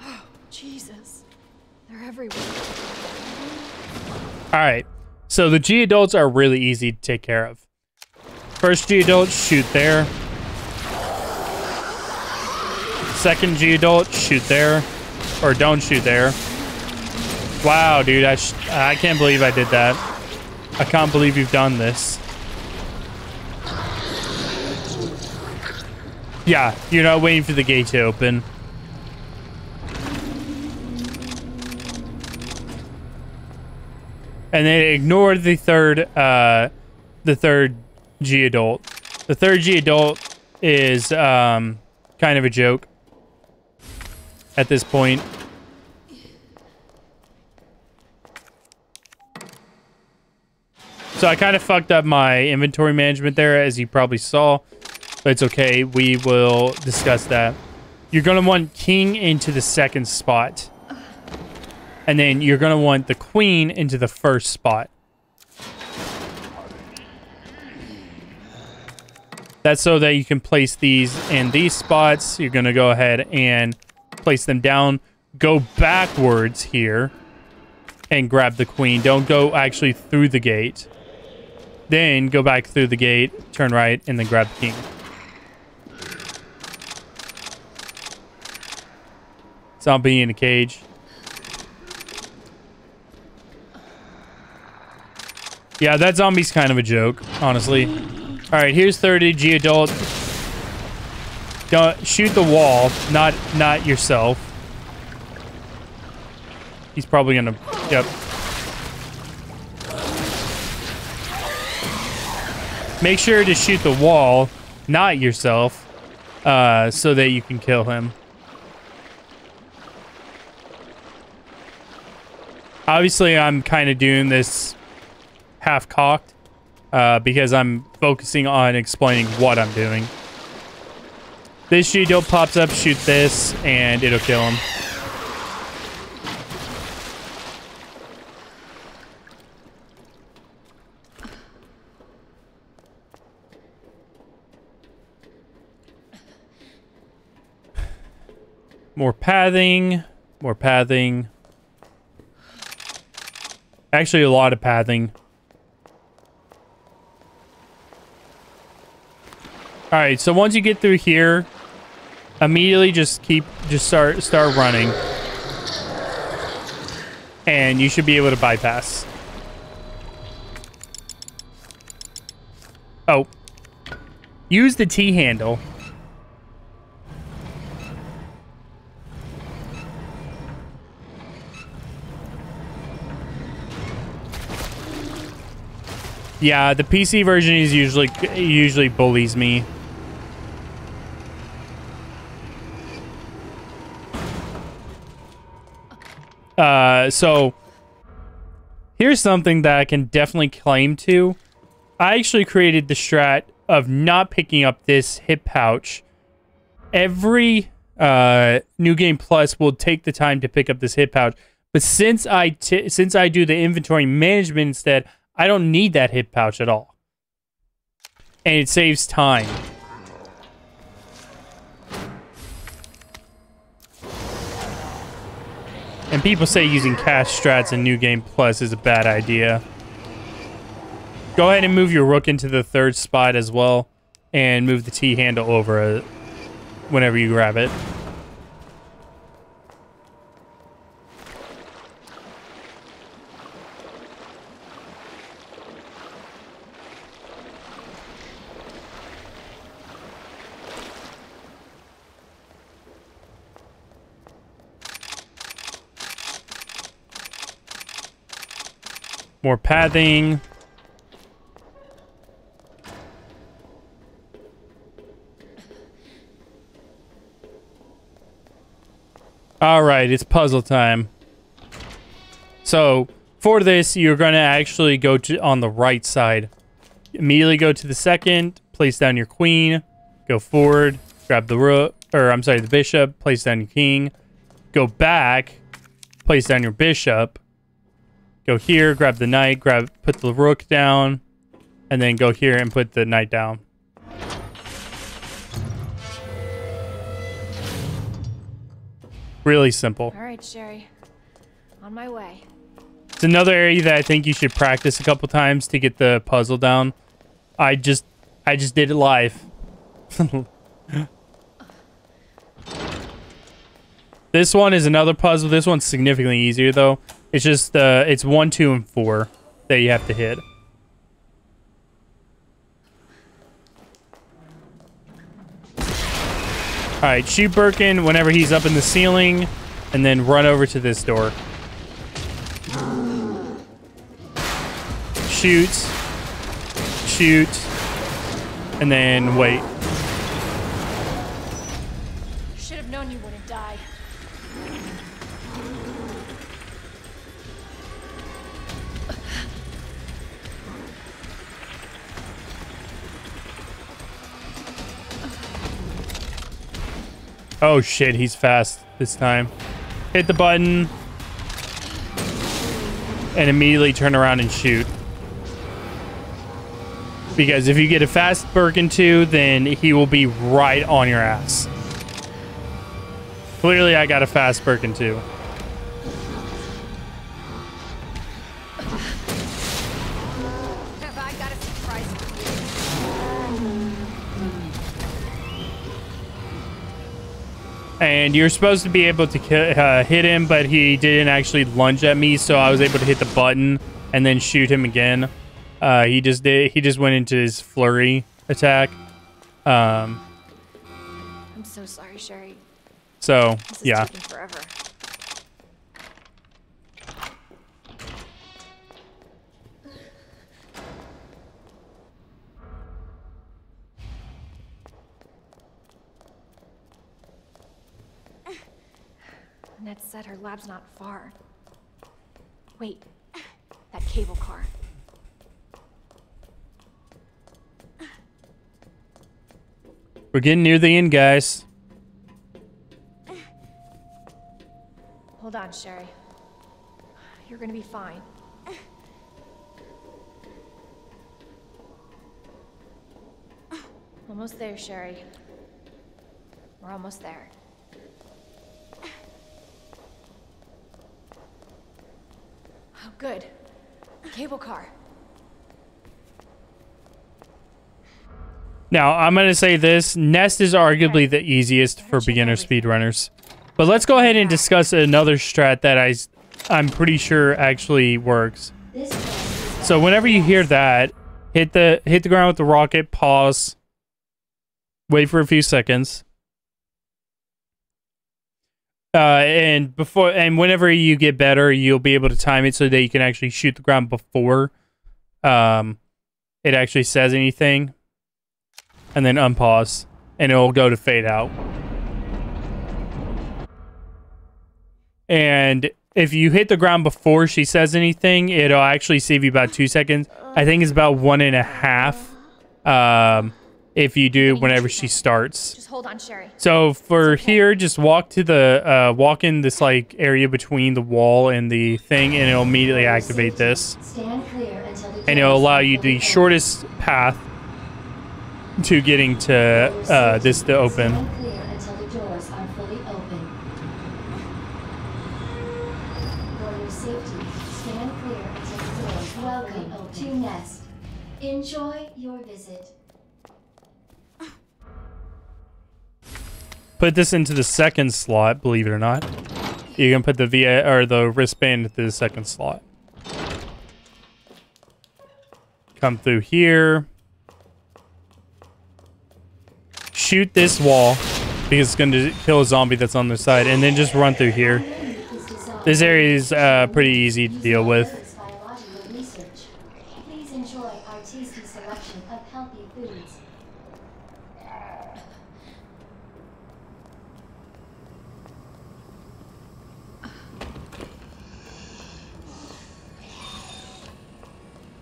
D: Oh, Jesus. They're everywhere.
A: All right. So the G adults are really easy to take care of. First G adult, shoot there. Second G adult, shoot there. Or don't shoot there. Wow, dude, I, I can't believe I did that. I can't believe you've done this. Yeah, you're not waiting for the gate to open. And they ignored the third uh the third G adult. The third G adult is um kind of a joke at this point. So I kind of fucked up my inventory management there as you probably saw, but it's okay. We will discuss that. You're going to want king into the second spot. And then you're going to want the queen into the first spot. That's so that you can place these in these spots. You're going to go ahead and place them down. Go backwards here and grab the queen. Don't go actually through the gate. Then go back through the gate, turn right, and then grab the king. Zombie in a cage. Yeah, that zombie's kind of a joke, honestly. All right, here's 30 G adult. Don't shoot the wall, not not yourself. He's probably gonna. Yep. Make sure to shoot the wall, not yourself, uh, so that you can kill him. Obviously, I'm kind of doing this half cocked uh, because I'm focusing on explaining what I'm doing. This shield pops up, shoot this, and it'll kill him. More pathing, more pathing. Actually, a lot of pathing. All right, so once you get through here, immediately just keep, just start, start running. And you should be able to bypass. Oh. Use the T handle. Yeah, the PC version is usually usually bullies me. Uh, so here's something that I can definitely claim to. I actually created the strat of not picking up this hip pouch. Every uh, new game plus will take the time to pick up this hip pouch, but since I since I do the inventory management instead, I don't need that hip pouch at all, and it saves time. And people say using CAS strats in New Game Plus is a bad idea. Go ahead and move your rook into the third spot as well. And move the T handle over it whenever you grab it. More pathing. All right, it's puzzle time. So for this, you're going to actually go to on the right side. Immediately go to the second, place down your queen, go forward, grab the rook, or I'm sorry, the bishop, place down your king, go back, place down your bishop, go here, grab the knight, grab, put the rook down, and then go here and put the knight down. Really simple.
D: All right, Sherry. On my way.
A: It's another area that I think you should practice a couple times to get the puzzle down. I just I just did it live. this one is another puzzle. This one's significantly easier though. It's just uh it's 1, 2 and 4 that you have to hit. Alright, shoot Birkin whenever he's up in the ceiling, and then run over to this door. Shoot. Shoot. And then wait. Oh shit, he's fast this time. Hit the button. And immediately turn around and shoot. Because if you get a fast Birkin 2, then he will be right on your ass. Clearly, I got a fast Birkin 2. And you're supposed to be able to uh, hit him, but he didn't actually lunge at me, so I was able to hit the button and then shoot him again. Uh, he just did. He just went into his flurry attack. Um,
D: I'm so sorry, Sherry.
A: so
D: This is
A: yeah,
D: Annette said her lab's not far. Wait, that cable car.
A: we're getting near the end, guys.
D: Hold on, Sherry. You're gonna be fine. Almost there, Sherry. We're almost there. Good. Cable car.
A: Now I'm gonna say this: Nest is arguably the easiest for beginner speedrunners. But let's go ahead and discuss another strat that I, I'm pretty sure actually works. So whenever you hear that, hit the hit the ground with the rocket, pause, wait for a few seconds. Uh, and before and whenever you get better, you'll be able to time it so that you can actually shoot the ground before um it actually says anything. And then unpause and it'll go to fade out. And if you hit the ground before she says anything, it'll actually save you about two seconds. I think it's about one and a half. Um, if you do whenever she starts.
D: Just hold on, Sherry.
A: So for here, just walk to the uh, walk in this like area between the wall and the thing, and it'll immediately activate this,
C: stand clear until the
A: and it'll allow you the shortest path to getting to uh, this to open. Put this into the second slot, believe it or not. You can put the VA or the wristband into the second slot. Come through here. Shoot this wall because it's going to kill a zombie that's on the side, and then just run through here. This area is uh, pretty easy to deal with.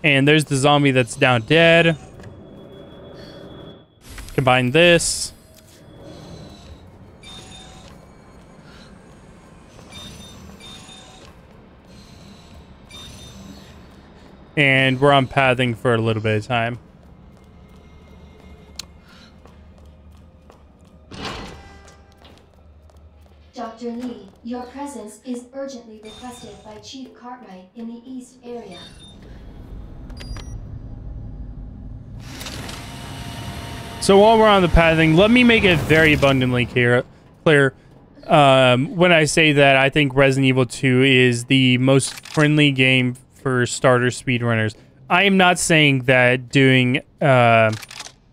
A: And there's the zombie that's down dead. Combine this. And we're on pathing for a little bit of time.
C: Dr. Lee, your presence is urgently requested by Chief Cartwright in the East area.
A: So while we're on the pathing, let me make it very abundantly clear. Clear. Um, when I say that, I think Resident Evil 2 is the most friendly game for starter speedrunners. I am not saying that doing uh,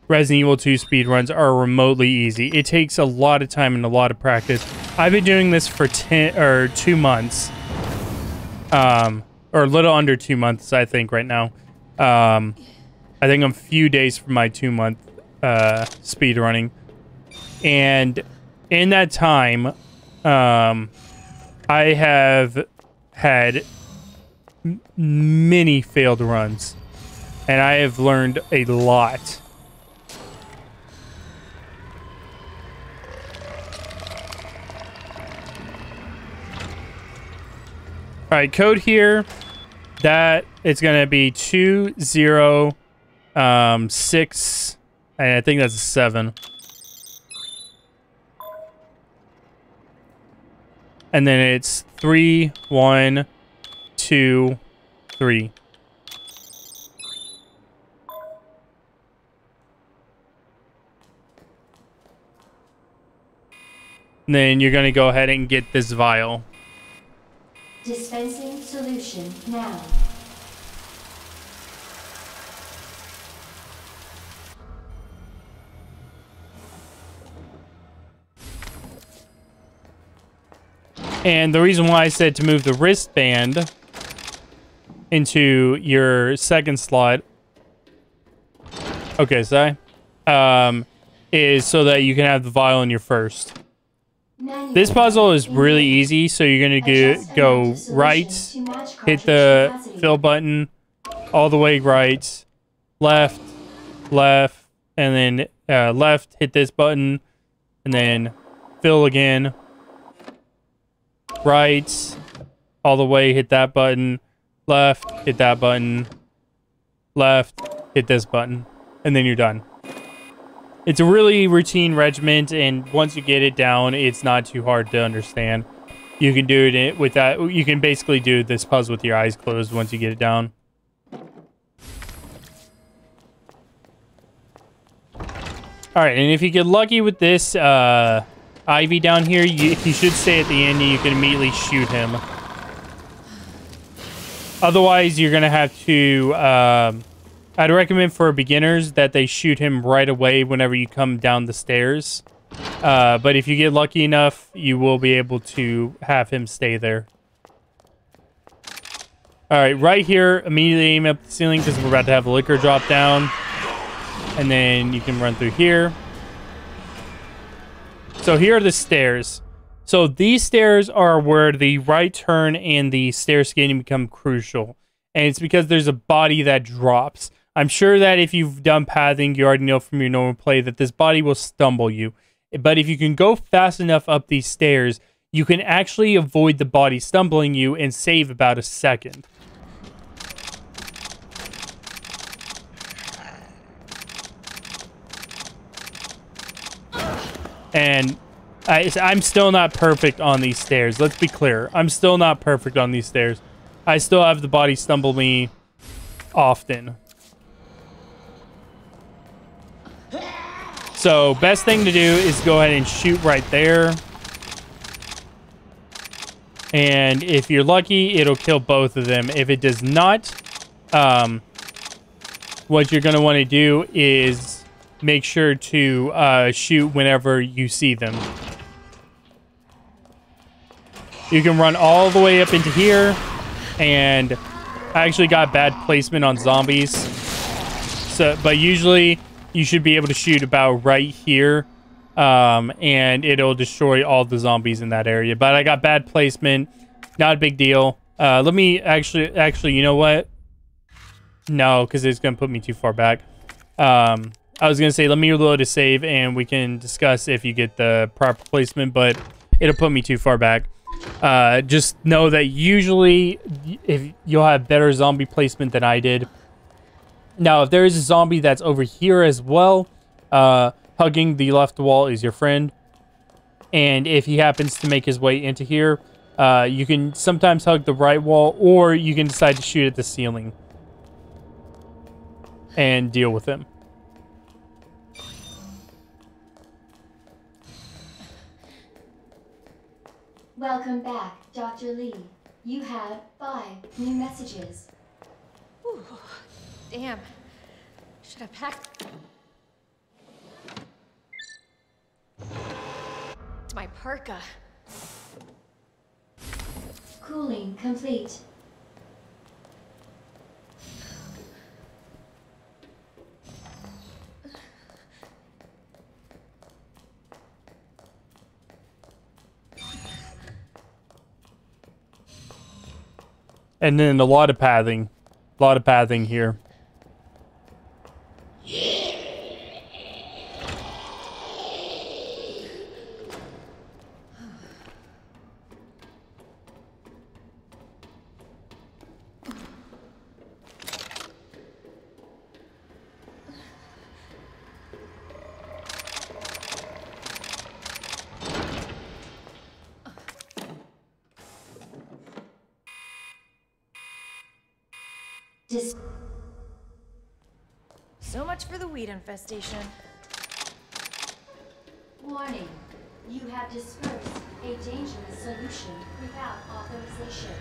A: Resident Evil 2 speedruns are remotely easy. It takes a lot of time and a lot of practice. I've been doing this for 10 or 2 months. Um, or a little under 2 months, I think, right now. Um, I think I'm a few days from my 2 month uh, speed running. And in that time, um, I have had many failed runs, and I have learned a lot. All right, code here. That it's gonna be two zero um six and I think that's a seven. And then it's three, one, two, three. And then you're going to go ahead and get this vial.
C: Dispensing solution now.
A: And the reason why I said to move the wristband into your second slot, okay, so um, is so that you can have the vial in your first. This puzzle is really easy, so you're gonna go, go right, hit the fill button, all the way right, left, left, and then uh, left, hit this button, and then fill again. Right, all the way, hit that button, left, hit that button, left, hit this button, and then you're done. It's a really routine regiment, and once you get it down, it's not too hard to understand. You can do it with that. You can basically do this puzzle with your eyes closed once you get it down. All right, and if you get lucky with this uh, Ivy down here, you, he should stay at the end, you can immediately shoot him. Otherwise, you're gonna have to. Um, I'd recommend for beginners that they shoot him right away whenever you come down the stairs. Uh, but if you get lucky enough, you will be able to have him stay there. All right, right here, immediately aim up the ceiling because we're about to have a licker drop down. And then you can run through here. So here are the stairs. So these stairs are where the right turn and the stair skating become crucial. And it's because there's a body that drops. I'm sure that if you've done pathing, you already know from your normal play that this body will stumble you. But if you can go fast enough up these stairs, you can actually avoid the body stumbling you and save about a second. And I, I'm still not perfect on these stairs. Let's be clear. I'm still not perfect on these stairs. I still have the body stumble me often. So best thing to do is go ahead and shoot right there. And if you're lucky, it'll kill both of them. If it does not, um, what you're going to want to do is make sure to uh, shoot whenever you see them. You can run all the way up into here, and I actually got bad placement on zombies. So, but usually you should be able to shoot about right here, um, and it'll destroy all the zombies in that area. But I got bad placement, not a big deal. Uh, let me actually, actually, you know what? No, because it's gonna put me too far back. Um, I was gonna say let me reload a save and we can discuss if you get the proper placement, but it'll put me too far back. Uh, just know that usually if you'll have better zombie placement than I did. Now, if there is a zombie that's over here as well, uh, hugging the left wall is your friend. And if he happens to make his way into here, uh, you can sometimes hug the right wall, or you can decide to shoot at the ceiling and deal with him.
C: Welcome back, Dr. Lee. You have five new messages.
D: Damn. Should have packed. It's my parka.
C: Cooling complete.
A: And then a lot of pathing. A lot of pathing here.
C: Dis-
D: So much for the weed infestation.
C: Warning. You have dispersed a dangerous solution without authorization.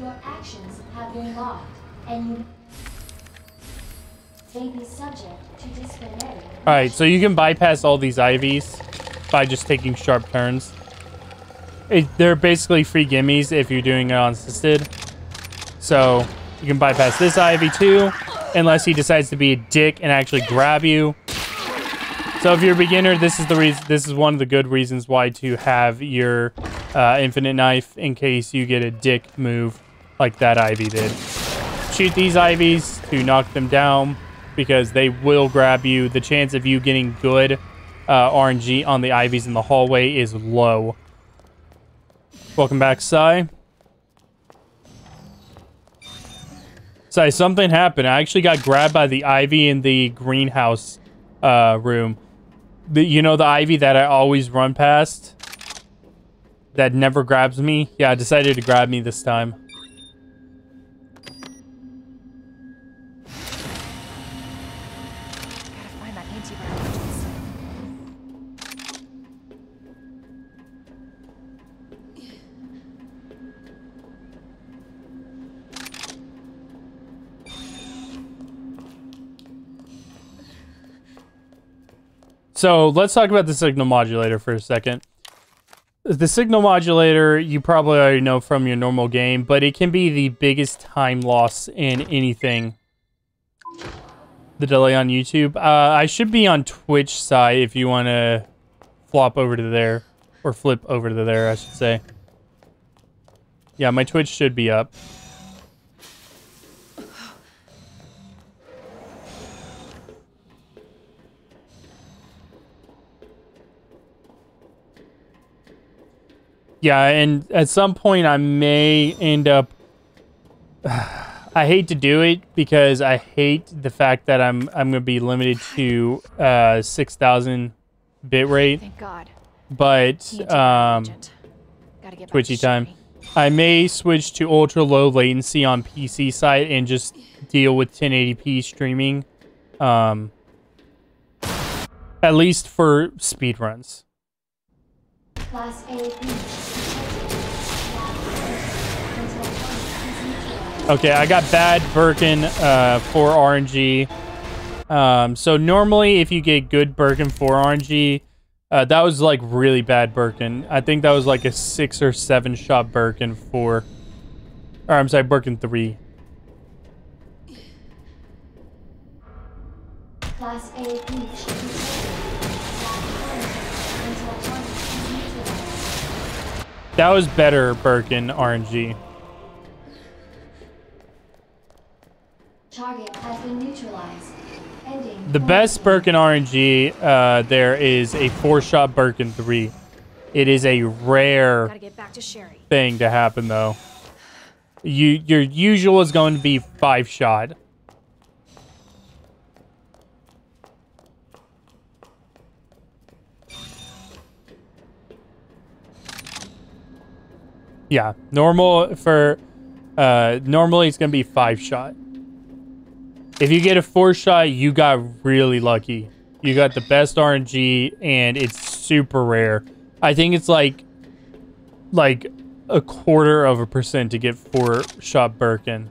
C: Your actions have been logged, and you may be subject to disciplinary.
A: Alright, so you can bypass all these Ivies by just taking sharp turns. It, they're basically free gimmies if you're doing it unassisted. So you can bypass this ivy too, unless he decides to be a dick and actually grab you. So if you're a beginner, this is the reason. This is one of the good reasons why to have your uh, infinite knife in case you get a dick move like that Ivy did. Shoot these Ivies to knock them down because they will grab you. The chance of you getting good uh, RNG on the Ivies in the hallway is low. Welcome back, Sai. Sai, something happened. I actually got grabbed by the ivy in the greenhouse uh, room. The, you know the ivy that I always run past? That never grabs me? Yeah, decided to grab me this time. So let's talk about the signal modulator for a second. The signal modulator, you probably already know from your normal game, but it can be the biggest time loss in anything. The delay on YouTube. Uh, I should be on Twitch side if you want to flop over to there. Or flip over to there, I should say. Yeah, my Twitch should be up. Yeah, and at some point I may end up. I hate to do it because I hate the fact that I'm I'm gonna be limited to uh, six thousand bit rate,
D: Thank God.
A: but um,
D: agent. Gotta get back
A: twitchy time. I may switch to ultra low latency on PC side and just deal with 1080p streaming, um, at least for speed runs.
C: Class A
A: Okay, I got bad Birkin uh, for RNG. Um, so normally, if you get good Birkin for RNG, uh, that was like really bad Birkin. I think that was like a six or seven shot Birkin for, or I'm sorry, Birkin three. That was better Birkin RNG.
C: Target has been neutralized. Ending.
A: The best Birkin RNG uh, there is a four-shot Birkin 3. It is a rare
D: Gotta get back to Sherry.
A: thing to happen, though. You Your usual is going to be five-shot. Yeah, normal for uh normally it's gonna be five shot. If you get a four shot, you got really lucky. You got the best RNG and it's super rare. I think it's like like a quarter of a percent to get four shot Birkin.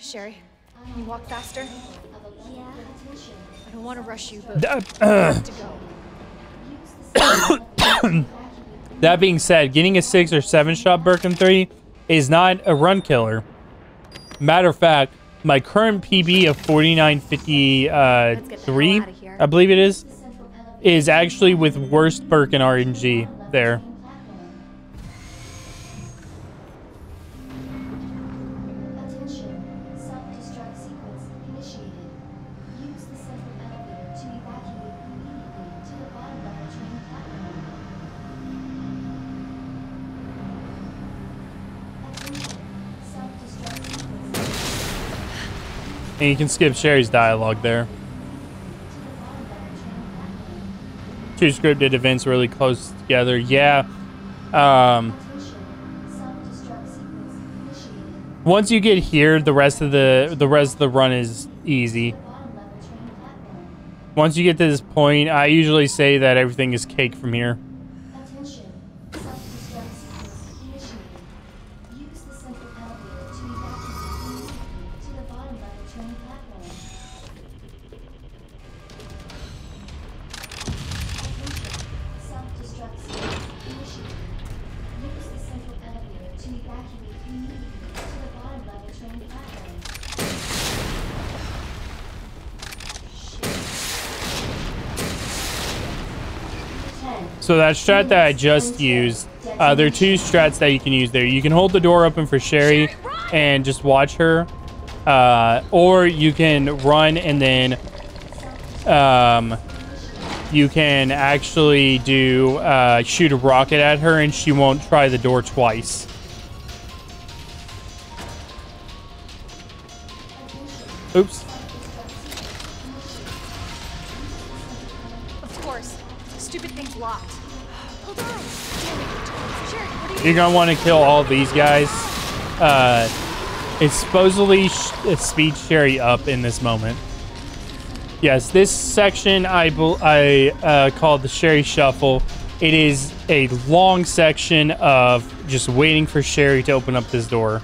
D: Sherry, can you walk faster?
C: Yeah.
D: I don't want to rush you, but
A: Uh,
D: I have to go.
A: That being said, getting a six or seven shot Birkin 3 is not a run killer. Matter of fact, my current PB of 4953, uh,
D: Let's get the hell outta here.
A: I believe it is, is actually with worst Birkin RNG there. And you can skip Sherry's dialogue there. Two scripted events really close together. Yeah. Um, once you get here, the rest of the the rest of the run is easy. Once you get to this point, I usually say that everything is cake from here. So that strat that I just used, uh, there are two strats that you can use there. You can hold the door open for Sherry and just watch her, uh, or you can run and then um, you can actually do uh, shoot a rocket at her and she won't try the door twice. Oops. You're gonna want to kill all these guys. Uh, it's supposedly sh- uh, speed Sherry up in this moment. Yes, this section I I uh, called the Sherry Shuffle. It is a long section of just waiting for Sherry to open up this door.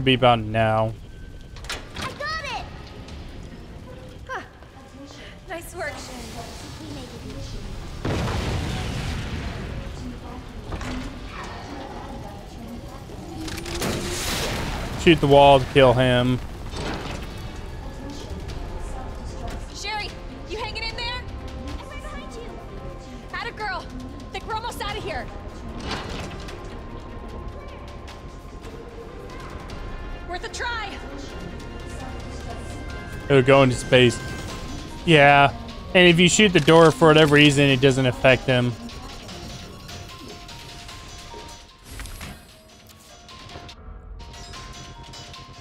A: Should be about now.
D: I got it! Huh. Nice work.
C: We make it mission. To evacuate immediately to the bottom level train platform.
A: Shoot the wall to kill him. It'll go into space. Yeah. And if you shoot the door for whatever reason, it doesn't affect them.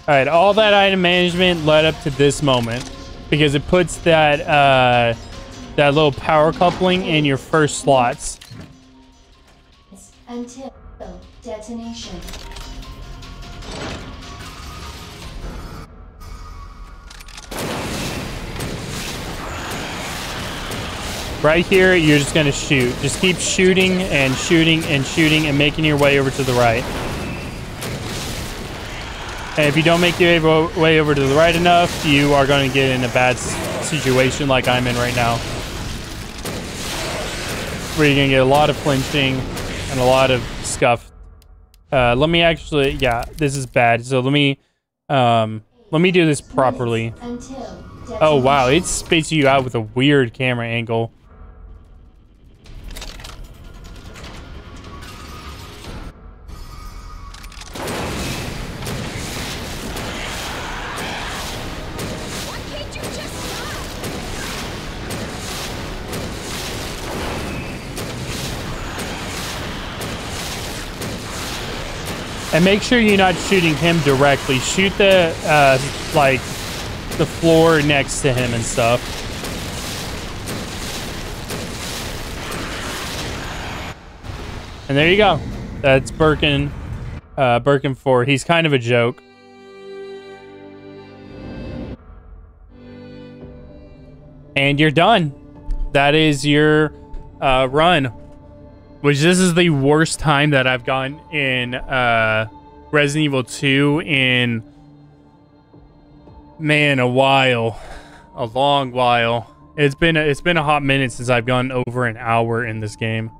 A: Alright, all that item management led up to this moment. Because it puts that uh, that little power coupling in your first slots.
C: Until detonation.
A: Right here, you're just gonna shoot. Just keep shooting and shooting and shooting and making your way over to the right. And if you don't make your way over to the right enough, you are going to get in a bad situation like I'm in right now. Where you're gonna get a lot of flinching and a lot of scuff. Uh, let me actually, yeah, this is bad. So let me, um, let me do this properly. Oh wow, it spits you out with a weird camera angle. And make sure you're not shooting him directly. Shoot the, uh, like, the floor next to him and stuff. And there you go. That's Birkin, uh, Birkin 4. He's kind of a joke. And you're done. That is your uh, run. Which this is the worst time that I've gotten in uh, Resident Evil 2 in man a while, a long while. It's been a, it's been a hot minute since I've gone over an hour in this game.